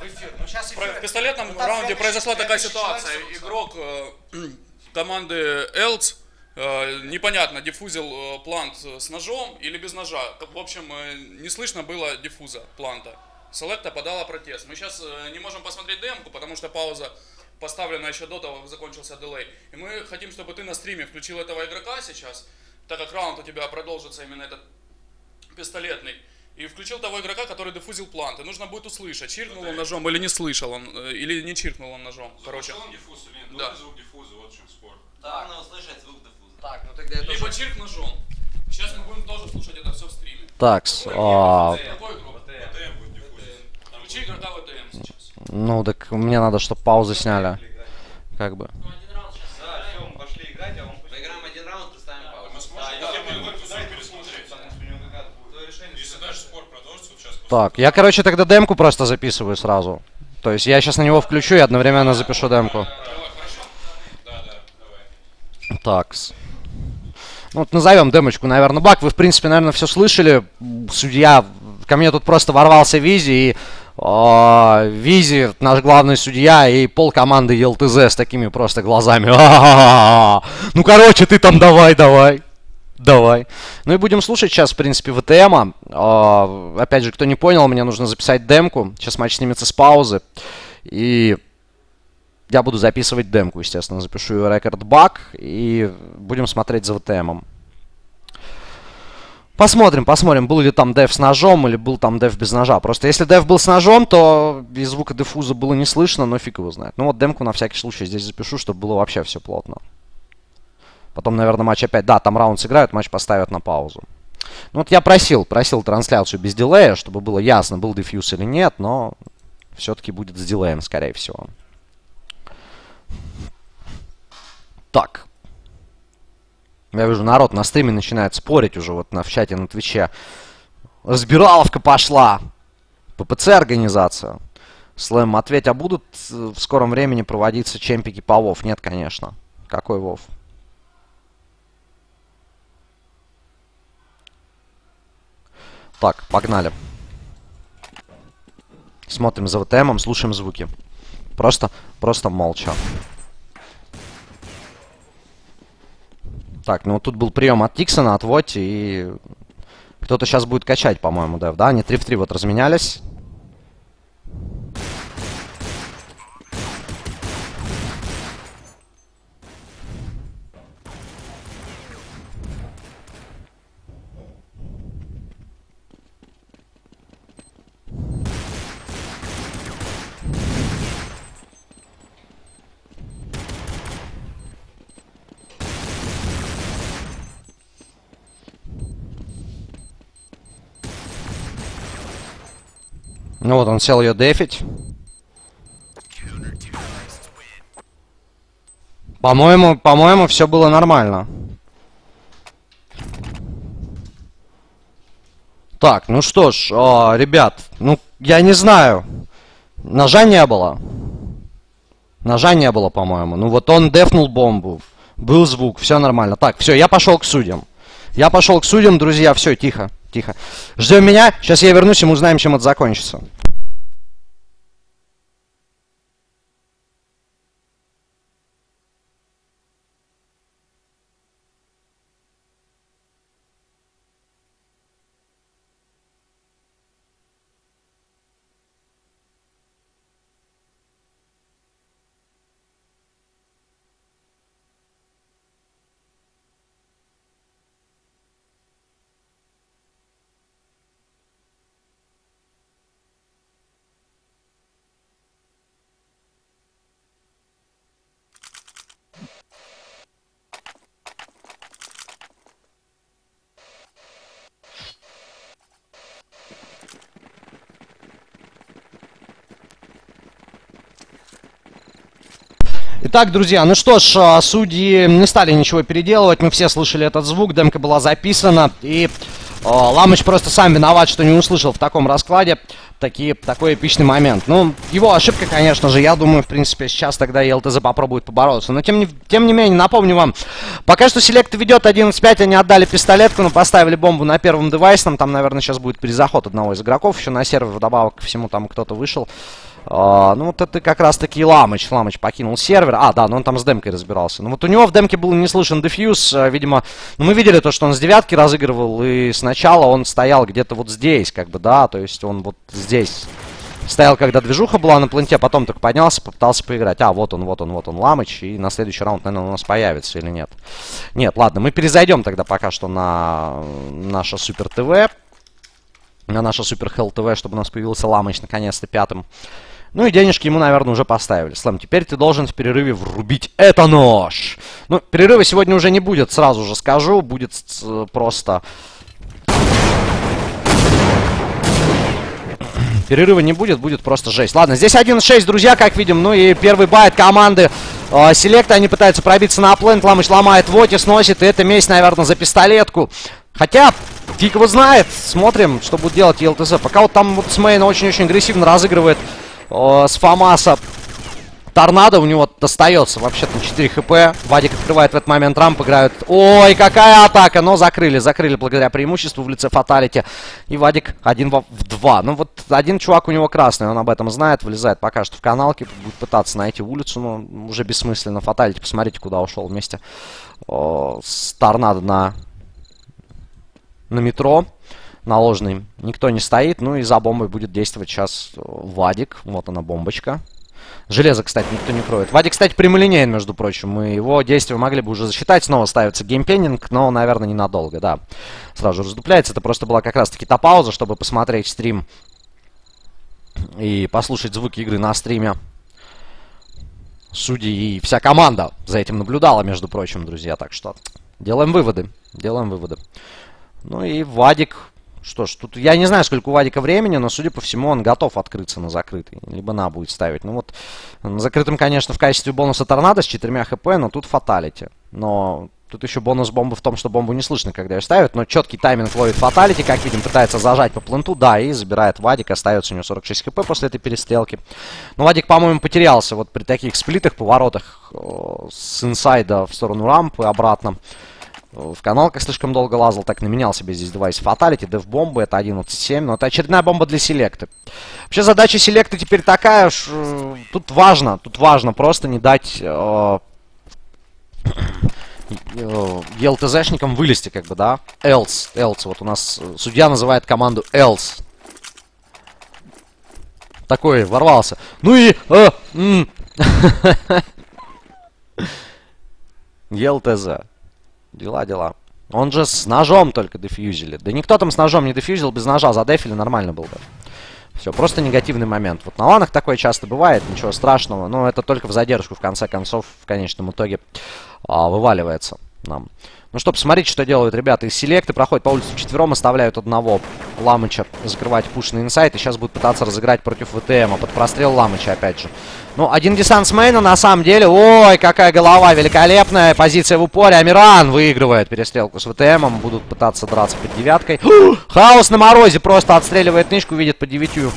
В эфир. Ну сейчас Про- В пистолетном раунде произошла такая ситуация. Игрок э, команды Элц непонятно, диффузил э, плант с ножом или без ножа. В общем, э, не слышно было диффуза планта. Селекта подала протест. Мы сейчас не можем посмотреть демку, потому что пауза поставлена еще до того, как закончился дилей. И мы хотим, чтобы ты на стриме включил этого игрока сейчас, так как раунд у тебя продолжится именно этот пистолетный. И включил того игрока, который диффузил плант. И нужно будет услышать, чиркнул он ножом или не слышал он, э, или не чиркнул он ножом. Короче, он диффуз или нет? Да. Звук диффуза, вот в чем спор. Главное услышать звук диффуза. Так, ну тогда я либо чирк ножом. Сейчас мы будем тоже слушать это все в стриме. Так, а, Какой игрок? ВТМ будет диффузить. Там Включи игрока ВТМ сейчас. ну так мне надо, чтобы паузу сняли. Как бы. Да, все, мы пошли играть, а он пусть... Поиграем один раунд и ставим Мы паузу. сможем хотя бы его туда пересмотреть. Потому что у него какая-то будет решение. Если дальше спор продолжится, вот сейчас... Так, я, короче, тогда демку просто записываю сразу. То есть я сейчас на него включу и одновременно запишу демку. Такс. Ну, вот назовем демочку, наверное, баг. Вы, в принципе, наверное, все слышали. Судья, ко мне тут просто ворвался Визи, и а, Визи, наш главный судья, и пол команды ЕЛТЗ с такими просто глазами. «А-а-а-а! Ну, короче, ты там давай, давай. Давай. Ну и будем слушать сейчас, в принципе, ВТМа. А, опять же, кто не понял, мне нужно записать демку. Сейчас матч снимется с паузы. И я буду записывать демку, естественно. Запишу рекорд баг и будем смотреть за ВТМом. Посмотрим, посмотрим, был ли там деф с ножом или был там деф без ножа. Просто если деф был с ножом, то и звука диффуза было не слышно, но фиг его знает. Ну вот демку на всякий случай здесь запишу, чтобы было вообще все плотно. Потом, наверное, матч опять... Да, там раунд сыграют, матч поставят на паузу. Ну вот я просил, просил трансляцию без дилея, чтобы было ясно, был дефьюз или нет, но все-таки будет с дилеем, скорее всего. Так. Я вижу, народ на стриме начинает спорить уже вот на, в чате на Твиче. Разбираловка пошла. ППЦ организация. Слэм, ответь, а будут э, в скором времени проводиться чемпики по ВОВ? Нет, конечно. Какой ВОВ? Так, погнали. Смотрим за ВТМом, слушаем звуки. Просто, просто молча. Так, ну тут был прием от Тиксона, от Воти, и кто-то сейчас будет качать, по-моему, Дев, да? Они 3 в 3 вот разменялись. Ну вот он сел ее дефить. По-моему, по-моему, все было нормально. Так, ну что ж, а, ребят, ну, я не знаю. Ножа не было. Ножа не было, по-моему. Ну вот он дефнул бомбу. Был звук, все нормально. Так, все, я пошел к судьям. Я пошел к судьям, друзья, все, тихо, тихо. Ждем меня, сейчас я вернусь, и мы узнаем, чем это закончится. Итак, друзья, ну что ж, а, судьи не стали ничего переделывать, мы все слышали этот звук, демка была записана, и а, Ламыч просто сам виноват, что не услышал в таком раскладе. такие, такой эпичный момент. Ну, его ошибка, конечно же, я думаю, в принципе, сейчас тогда и ЛТЗ попробует побороться. Но, тем не, тем не менее, напомню вам, пока что Селект ведет 11-5, они отдали пистолетку, но поставили бомбу на первом девайсном. Там, наверное, сейчас будет перезаход одного из игроков. Еще на сервер вдобавок ко всему там кто-то вышел. А, ну, вот это как раз-таки Ламыч. Ламыч покинул сервер. А, да, но он там с демкой разбирался. Ну, вот у него в демке был не слышен дефьюз. А, видимо, ну, мы видели то, что он с девятки разыгрывал. И сначала он стоял где-то вот здесь, как бы, да. То есть он вот здесь стоял, когда движуха была на пленте, потом только поднялся, попытался поиграть. А, вот он, вот он, вот он, Ламыч. И на следующий раунд, наверное, у нас появится или нет. Нет, ладно, мы перезайдем тогда пока что на наше Супер ТВ. На наше Супер Хелл ТВ, чтобы у нас появился Ламыч наконец-то пятым. Ну и денежки ему, наверное, уже поставили. Слэм, теперь ты должен в перерыве врубить это нож. Ну, перерыва сегодня уже не будет, сразу же скажу. Будет просто... Перерыва не будет, будет просто жесть. Ладно, здесь 1-6, друзья, как видим. Ну и первый байт команды э. Они пытаются пробиться на плент. Ламыч ломает Воти, сносит. И это месть, наверное, за пистолетку. Хотя, фиг его знает. Смотрим, что будет делать ЕЛТЗ. Пока вот там вот Смейн очень-очень агрессивно разыгрывает о, с Фомаса Торнадо у него достается вообще-то 4 хп. Вадик открывает в этот момент рамп, играют. Ой, какая атака! Но закрыли, закрыли благодаря преимуществу в лице Фаталити. И Вадик один в 2. Ну вот один чувак у него красный, он об этом знает, вылезает пока что в каналке, будет пытаться найти улицу, но уже бессмысленно. Фаталити, посмотрите, куда ушел вместе о, с Торнадо на, на метро наложенный. Никто не стоит. Ну и за бомбой будет действовать сейчас э, Вадик. Вот она бомбочка. Железо, кстати, никто не кроет. Вадик, кстати, прямолинейен, между прочим. Мы его действия могли бы уже засчитать. Снова ставится game pending, но, наверное, ненадолго, да. Сразу раздупляется. Это просто была как раз-таки та пауза, чтобы посмотреть стрим и послушать звуки игры на стриме. Судьи и вся команда за этим наблюдала, между прочим, друзья. Так что делаем выводы. Делаем выводы. Ну и Вадик что ж, тут я не знаю, сколько у Вадика времени, но, судя по всему, он готов открыться на закрытый. Либо на будет ставить. Ну вот, на закрытом, конечно, в качестве бонуса торнадо с 4 хп, но тут фаталити. Но тут еще бонус бомбы в том, что бомбу не слышно, когда ее ставят. Но четкий тайминг ловит фаталити, как видим, пытается зажать по пленту. Да, и забирает Вадик, остается у него 46 хп после этой перестрелки. Но Вадик, по-моему, потерялся вот при таких сплитах, поворотах с инсайда в сторону рампы обратно в каналках слишком долго лазал, так наменял себе здесь девайс фаталити, деф бомбы, это 11.7, но это очередная бомба для селекты. Вообще задача селекты теперь такая, ш, тут важно, тут важно просто не дать э, э, ЕЛТЗшникам вылезти, как бы, да, else, else, вот у нас судья называет команду else. Такой, ворвался. Ну и... Э. Дела, дела. Он же с ножом только дефьюзили. Да никто там с ножом не дефьюзил, без ножа задефили, нормально был бы. Все, просто негативный момент. Вот на ланах такое часто бывает, ничего страшного. Но это только в задержку, в конце концов, в конечном итоге а, вываливается нам. Ну что, посмотрите, что делают ребята из селекты. Проходят по улице вчетвером, оставляют одного Ламыча закрывать пуш на. И сейчас будут пытаться разыграть против ВТМа. Под прострел Ламыча, опять же. Ну, один десант с мейна, на самом деле. Ой, какая голова великолепная. Позиция в упоре. Амиран выигрывает перестрелку с ВТМом. Будут пытаться драться под девяткой. Хаос на морозе просто отстреливает нычку. Видит по девятью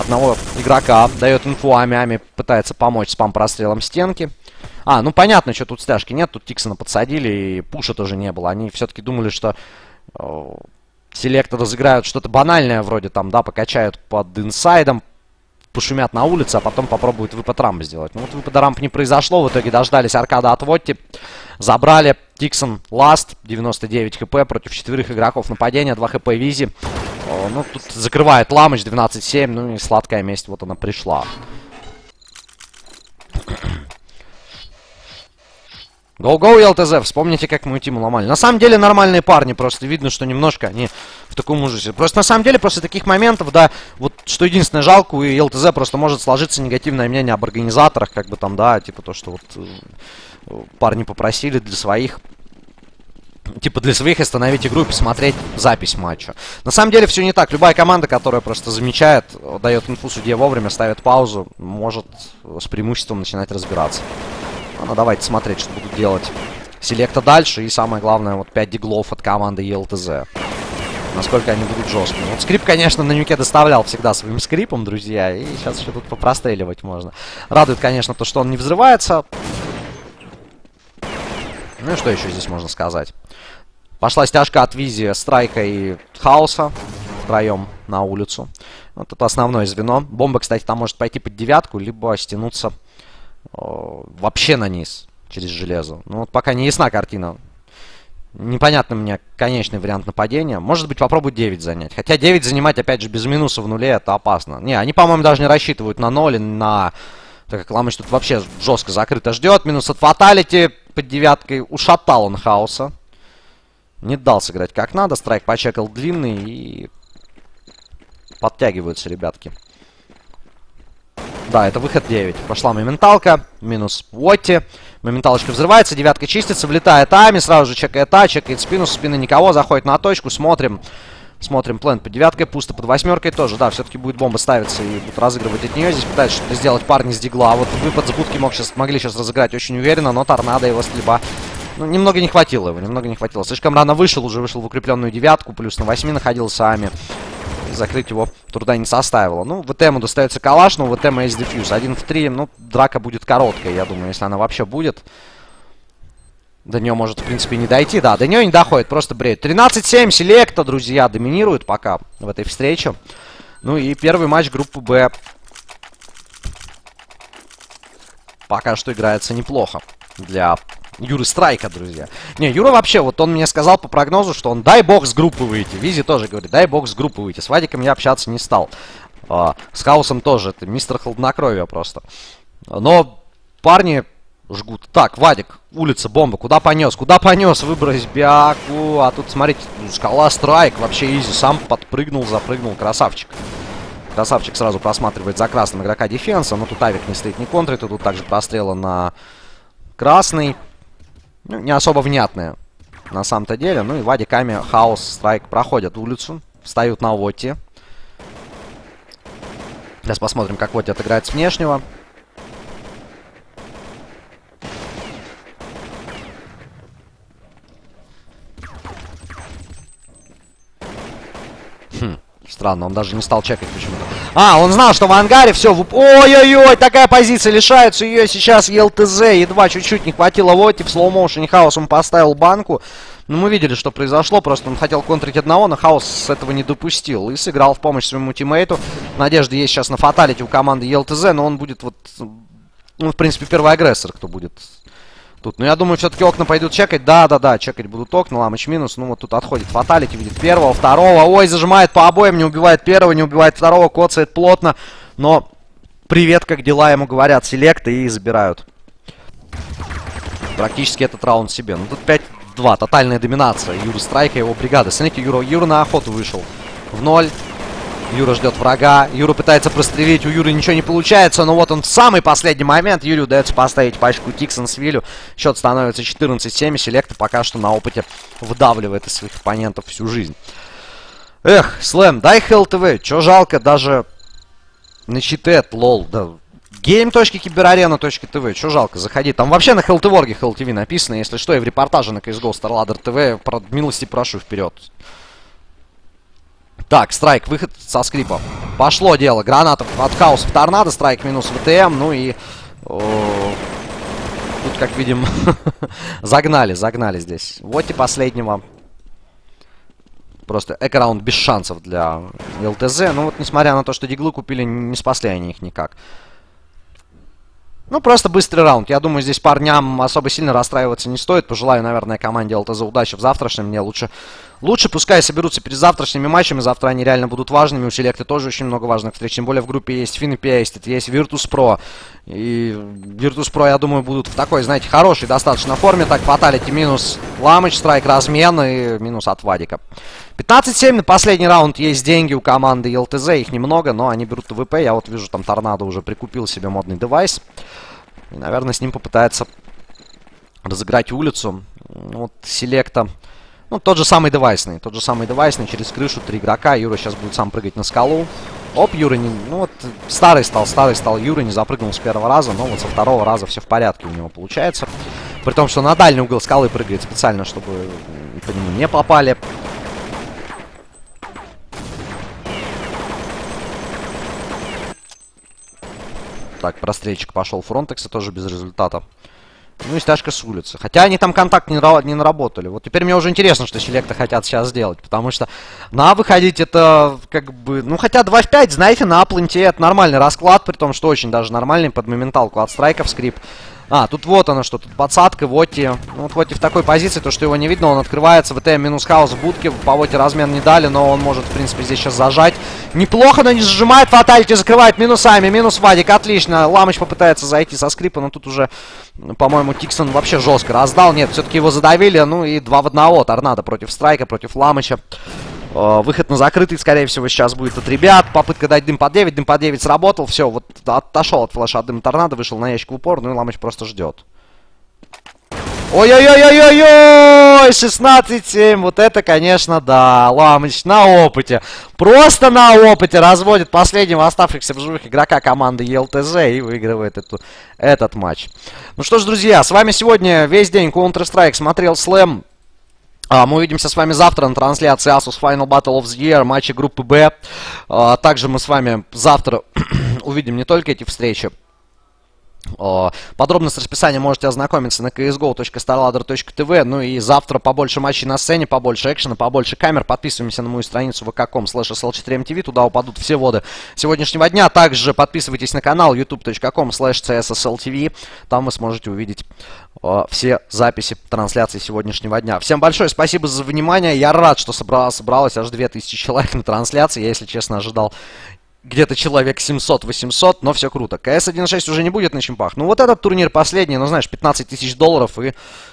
одного игрока. Дает инфу Ами-Ами. Пытается помочь спам прострелом стенки. А, ну понятно, что тут стяжки нет, тут Тиксона подсадили, и пуша тоже не было. Они все-таки думали, что э, селектор разыграют что-то банальное, вроде там, да, покачают под инсайдом, пошумят на улице, а потом попробуют выпад рампы сделать. Ну вот выпада рамп не произошло, в итоге дождались аркада от Вотти, забрали Тиксон ласт, 99 хп против четверых игроков нападения, 2 хп визи. Ну тут закрывает Ламыч 12-7, ну и сладкая месть, вот она пришла. Гоу-гоу, ЛТЗ, вспомните, как мы Тиму ломали. На самом деле нормальные парни, просто видно, что немножко они в таком ужасе. Просто на самом деле после таких моментов, да, вот что единственное жалко, у ЛТЗ просто может сложиться негативное мнение об организаторах, как бы там, да, типа то, что вот э, парни попросили для своих типа для своих остановить игру и посмотреть запись матча. На самом деле все не так. Любая команда, которая просто замечает, дает инфу судье вовремя, ставит паузу, может с преимуществом начинать разбираться. Ну, давайте смотреть, что будут делать селекта дальше. И самое главное, вот 5 диглов от команды ЕЛТЗ. насколько они будут жесткими. Вот скрип, конечно, на нюке доставлял всегда своим скрипом, друзья, и сейчас еще тут попростреливать можно. Радует, конечно, то, что он не взрывается. Ну и что еще здесь можно сказать? Пошла стяжка от Визи, Страйка и Хаоса втроем на улицу. Вот это основное звено. Бомба, кстати, там может пойти под девятку, либо стянуться о, вообще на низ через железо. Ну вот пока не ясна картина. Непонятно мне конечный вариант нападения. Может быть, попробуют 9 занять. Хотя 9 занимать, опять же, без минуса в нуле, это опасно. Не, они, по-моему, даже не рассчитывают на 0 на... Так как Ламыч тут вообще жестко закрыто ждет. Минус от фаталити под девяткой. Ушатал он хаоса. Не дал сыграть как надо. Страйк почекал длинный и... Подтягиваются ребятки. Да, это выход 9. Пошла моменталка. Минус Уотти. Моменталочка взрывается. Девятка чистится. Влетает Ами. Сразу же чекает А. Чекает спину. Со спины никого. Заходит на точку. Смотрим. Смотрим план под девяткой. Пусто под восьмеркой тоже. Да, все-таки будет бомба ставиться и будут разыгрывать от нее. Здесь пытаются что-то сделать парни с дигла. А вот выпад с будки мог сейчас, могли сейчас разыграть очень уверенно. Но торнадо его слеба ну, немного не хватило его, немного не хватило. Слишком рано вышел, уже вышел в укрепленную девятку, плюс на восьми находился Ами закрыть его труда не составило. Ну, ВТМу достается калаш, но у ВТМа есть дефьюз. Один в три, ну, драка будет короткая, я думаю, если она вообще будет. До нее может, в принципе, не дойти. Да, до нее не доходит, просто бред. 13-7, селекта, друзья, доминирует пока в этой встрече. Ну и первый матч группы Б пока что играется неплохо для Юры Страйка, друзья. Не, Юра вообще, вот он мне сказал по прогнозу, что он дай бог с группы выйти. Визи тоже говорит, дай бог с группы выйти. С Вадиком я общаться не стал. А, с Хаусом тоже, это мистер холоднокровия просто. Но парни жгут. Так, Вадик, улица, бомба, куда понес? Куда понес? Выбрось Бяку. А тут, смотрите, скала Страйк, вообще изи. Сам подпрыгнул, запрыгнул, красавчик. Красавчик сразу просматривает за красным игрока дефенса. Но тут Авик не стоит, не контрит. Тут также прострела на красный ну, не особо внятные на самом-то деле. Ну и Вади, Ками, Хаус, Страйк проходят улицу, встают на Воте. Сейчас посмотрим, как Воти отыграет с внешнего. Странно, он даже не стал чекать почему-то. А, он знал, что в ангаре все... В... Ой-ой-ой, такая позиция лишается ее сейчас ELTZ. Едва чуть-чуть не хватило Лоти. В slow motion е Хаус он поставил банку. Но мы видели, что произошло. Просто он хотел контрить одного, но Хаус этого не допустил. И сыграл в помощь своему teammate у. Надежда есть сейчас на фаталити у команды ELTZ, но он будет вот... Ну, в принципе, первый агрессор, кто будет Тут, ну я думаю, все-таки окна пойдут чекать. Да, да, да, чекать будут окна. Ламыч минус. Ну вот тут отходит фаталити, видит первого, второго. Ой, зажимает по обоим, не убивает первого, не убивает второго, коцает плотно. Но привет, как дела, ему говорят, селекты и забирают. Практически этот раунд себе. Ну тут 5-2, тотальная доминация. Юра Страйка и его бригады. Смотрите, Юра, Юра на охоту вышел. В ноль. Юра ждет врага. Юра пытается прострелить. У Юры ничего не получается. Но вот он в самый последний момент. Юрию удается поставить пачку Тиксонсвилю. Счет становится 14-7. Селекта пока что на опыте выдавливает из своих оппонентов всю жизнь. Эх, Слэм, дай Хелл ТВ. Чё жалко даже на читет, лол. Да, Game.киберарена.тв. Что жалко, заходи. Там вообще на Хелтеворге HLTV написано, если что, и в репортаже на CSGO StarLadder TV. Про милости прошу вперед. Так, страйк, выход со скрипа. Пошло дело. Гранатов от хаоса в торнадо. Страйк минус ВТМ. Ну и... О, тут, как видим, загнали, загнали здесь. Вот и последнего. Просто эко-раунд без шансов для ЛТЗ. Ну вот, несмотря на то, что диглы купили, не спасли они их никак. Ну, просто быстрый раунд. Я думаю, здесь парням особо сильно расстраиваться не стоит. Пожелаю, наверное, команде ЛТЗ удачи в завтрашнем. Мне лучше, лучше пускай соберутся перед завтрашними матчами. Завтра они реально будут важными. У Селекты тоже очень много важных встреч. Тем более в группе есть Фин и есть Virtus Pro. И Virtus Pro, я думаю, будут в такой, знаете, хорошей достаточно форме. Так, фаталити минус Ламыч, страйк, размен и минус от Вадика. 15-7 на последний раунд. Есть деньги у команды ЛТЗ. Их немного, но они берут ВП. Я вот вижу, там Торнадо уже прикупил себе модный девайс. И, наверное, с ним попытается разыграть улицу. Вот селекта. Ну, тот же самый девайсный. Тот же самый девайсный. Через крышу три игрока. Юра сейчас будет сам прыгать на скалу. Оп, Юра не... Ну, вот старый стал, старый стал Юра. Не запрыгнул с первого раза. Но вот со второго раза все в порядке у него получается. При том, что на дальний угол скалы прыгает специально, чтобы по нему не попали. Так, прострельчик пошел Фронтекса, тоже без результата. Ну и стяжка с улицы. Хотя они там контакт не, не наработали. Вот теперь мне уже интересно, что селекты хотят сейчас сделать. Потому что на выходить это как бы... Ну хотя 2 в 5, знаете, на апленте это нормальный расклад. При том, что очень даже нормальный под моменталку от страйков скрип. А, тут вот оно что, тут подсадка, Воти. Ну, вот Воти в такой позиции, то, что его не видно, он открывается. ВТ минус хаус в будке, по Воти размен не дали, но он может, в принципе, здесь сейчас зажать. Неплохо, но не сжимает, фаталити закрывает минусами, минус Вадик, отлично. Ламыч попытается зайти со скрипа, но тут уже, по-моему, Тиксон вообще жестко раздал. Нет, все-таки его задавили, ну и 2 в 1. Торнадо против Страйка, против Ламыча. Э, Выход на закрытый, скорее всего, сейчас будет от ребят. Попытка дать дым по 9. Дым по 9 сработал. Все, вот отошел от флеша от дыма торнадо, вышел на ящик в упор. Ну и Ламыч просто ждет. Ой-ой-ой-ой-ой! 16-7. Вот это, конечно, да. Ламыч на опыте. Просто на опыте разводит последнего оставшихся в живых игрока команды ЕЛТЗ и выигрывает эту, этот матч. Ну что ж, друзья, с вами сегодня весь день Counter-Strike смотрел Слэм. А, мы увидимся с вами завтра на трансляции Asus Final Battle of the Year, матчи группы Б. А, также мы с вами завтра увидим не только эти встречи. Подробно с расписанием можете ознакомиться на csgo.starladder.tv. Ну и завтра побольше матчей на сцене, побольше экшена, побольше камер. Подписываемся на мою страницу vk.com slash slg3mtv. Туда упадут все воды сегодняшнего дня. Также подписывайтесь на канал youtube.com slash cssltv. Там вы сможете увидеть э, все записи трансляции сегодняшнего дня. Всем большое спасибо за внимание. Я рад, что собралось, собралось аж 2000 человек на трансляции. Я, если честно, ожидал где-то человек 700-800, но все круто. КС 1.6 уже не будет на чемпах. Ну вот этот турнир последний, ну знаешь, 15 тысяч долларов и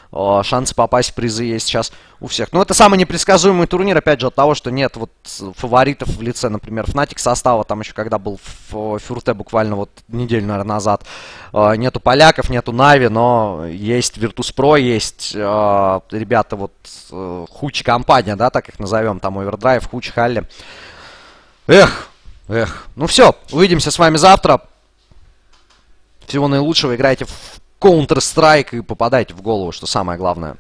о, шансы попасть в призы есть сейчас у всех. Ну это самый непредсказуемый турнир, опять же, от того, что нет вот фаворитов в лице, например, Fnatic состава, там еще когда был в Фюрте буквально вот неделю, наверное, назад. О, нету поляков, нету Нави, но есть Virtus.pro, есть о, ребята вот э, Хуч компания, да, так их назовем, там Overdrive, Хуч, Халли. Эх, Эх, ну все, увидимся с вами завтра. Всего наилучшего, играйте в Counter-Strike и попадайте в голову, что самое главное.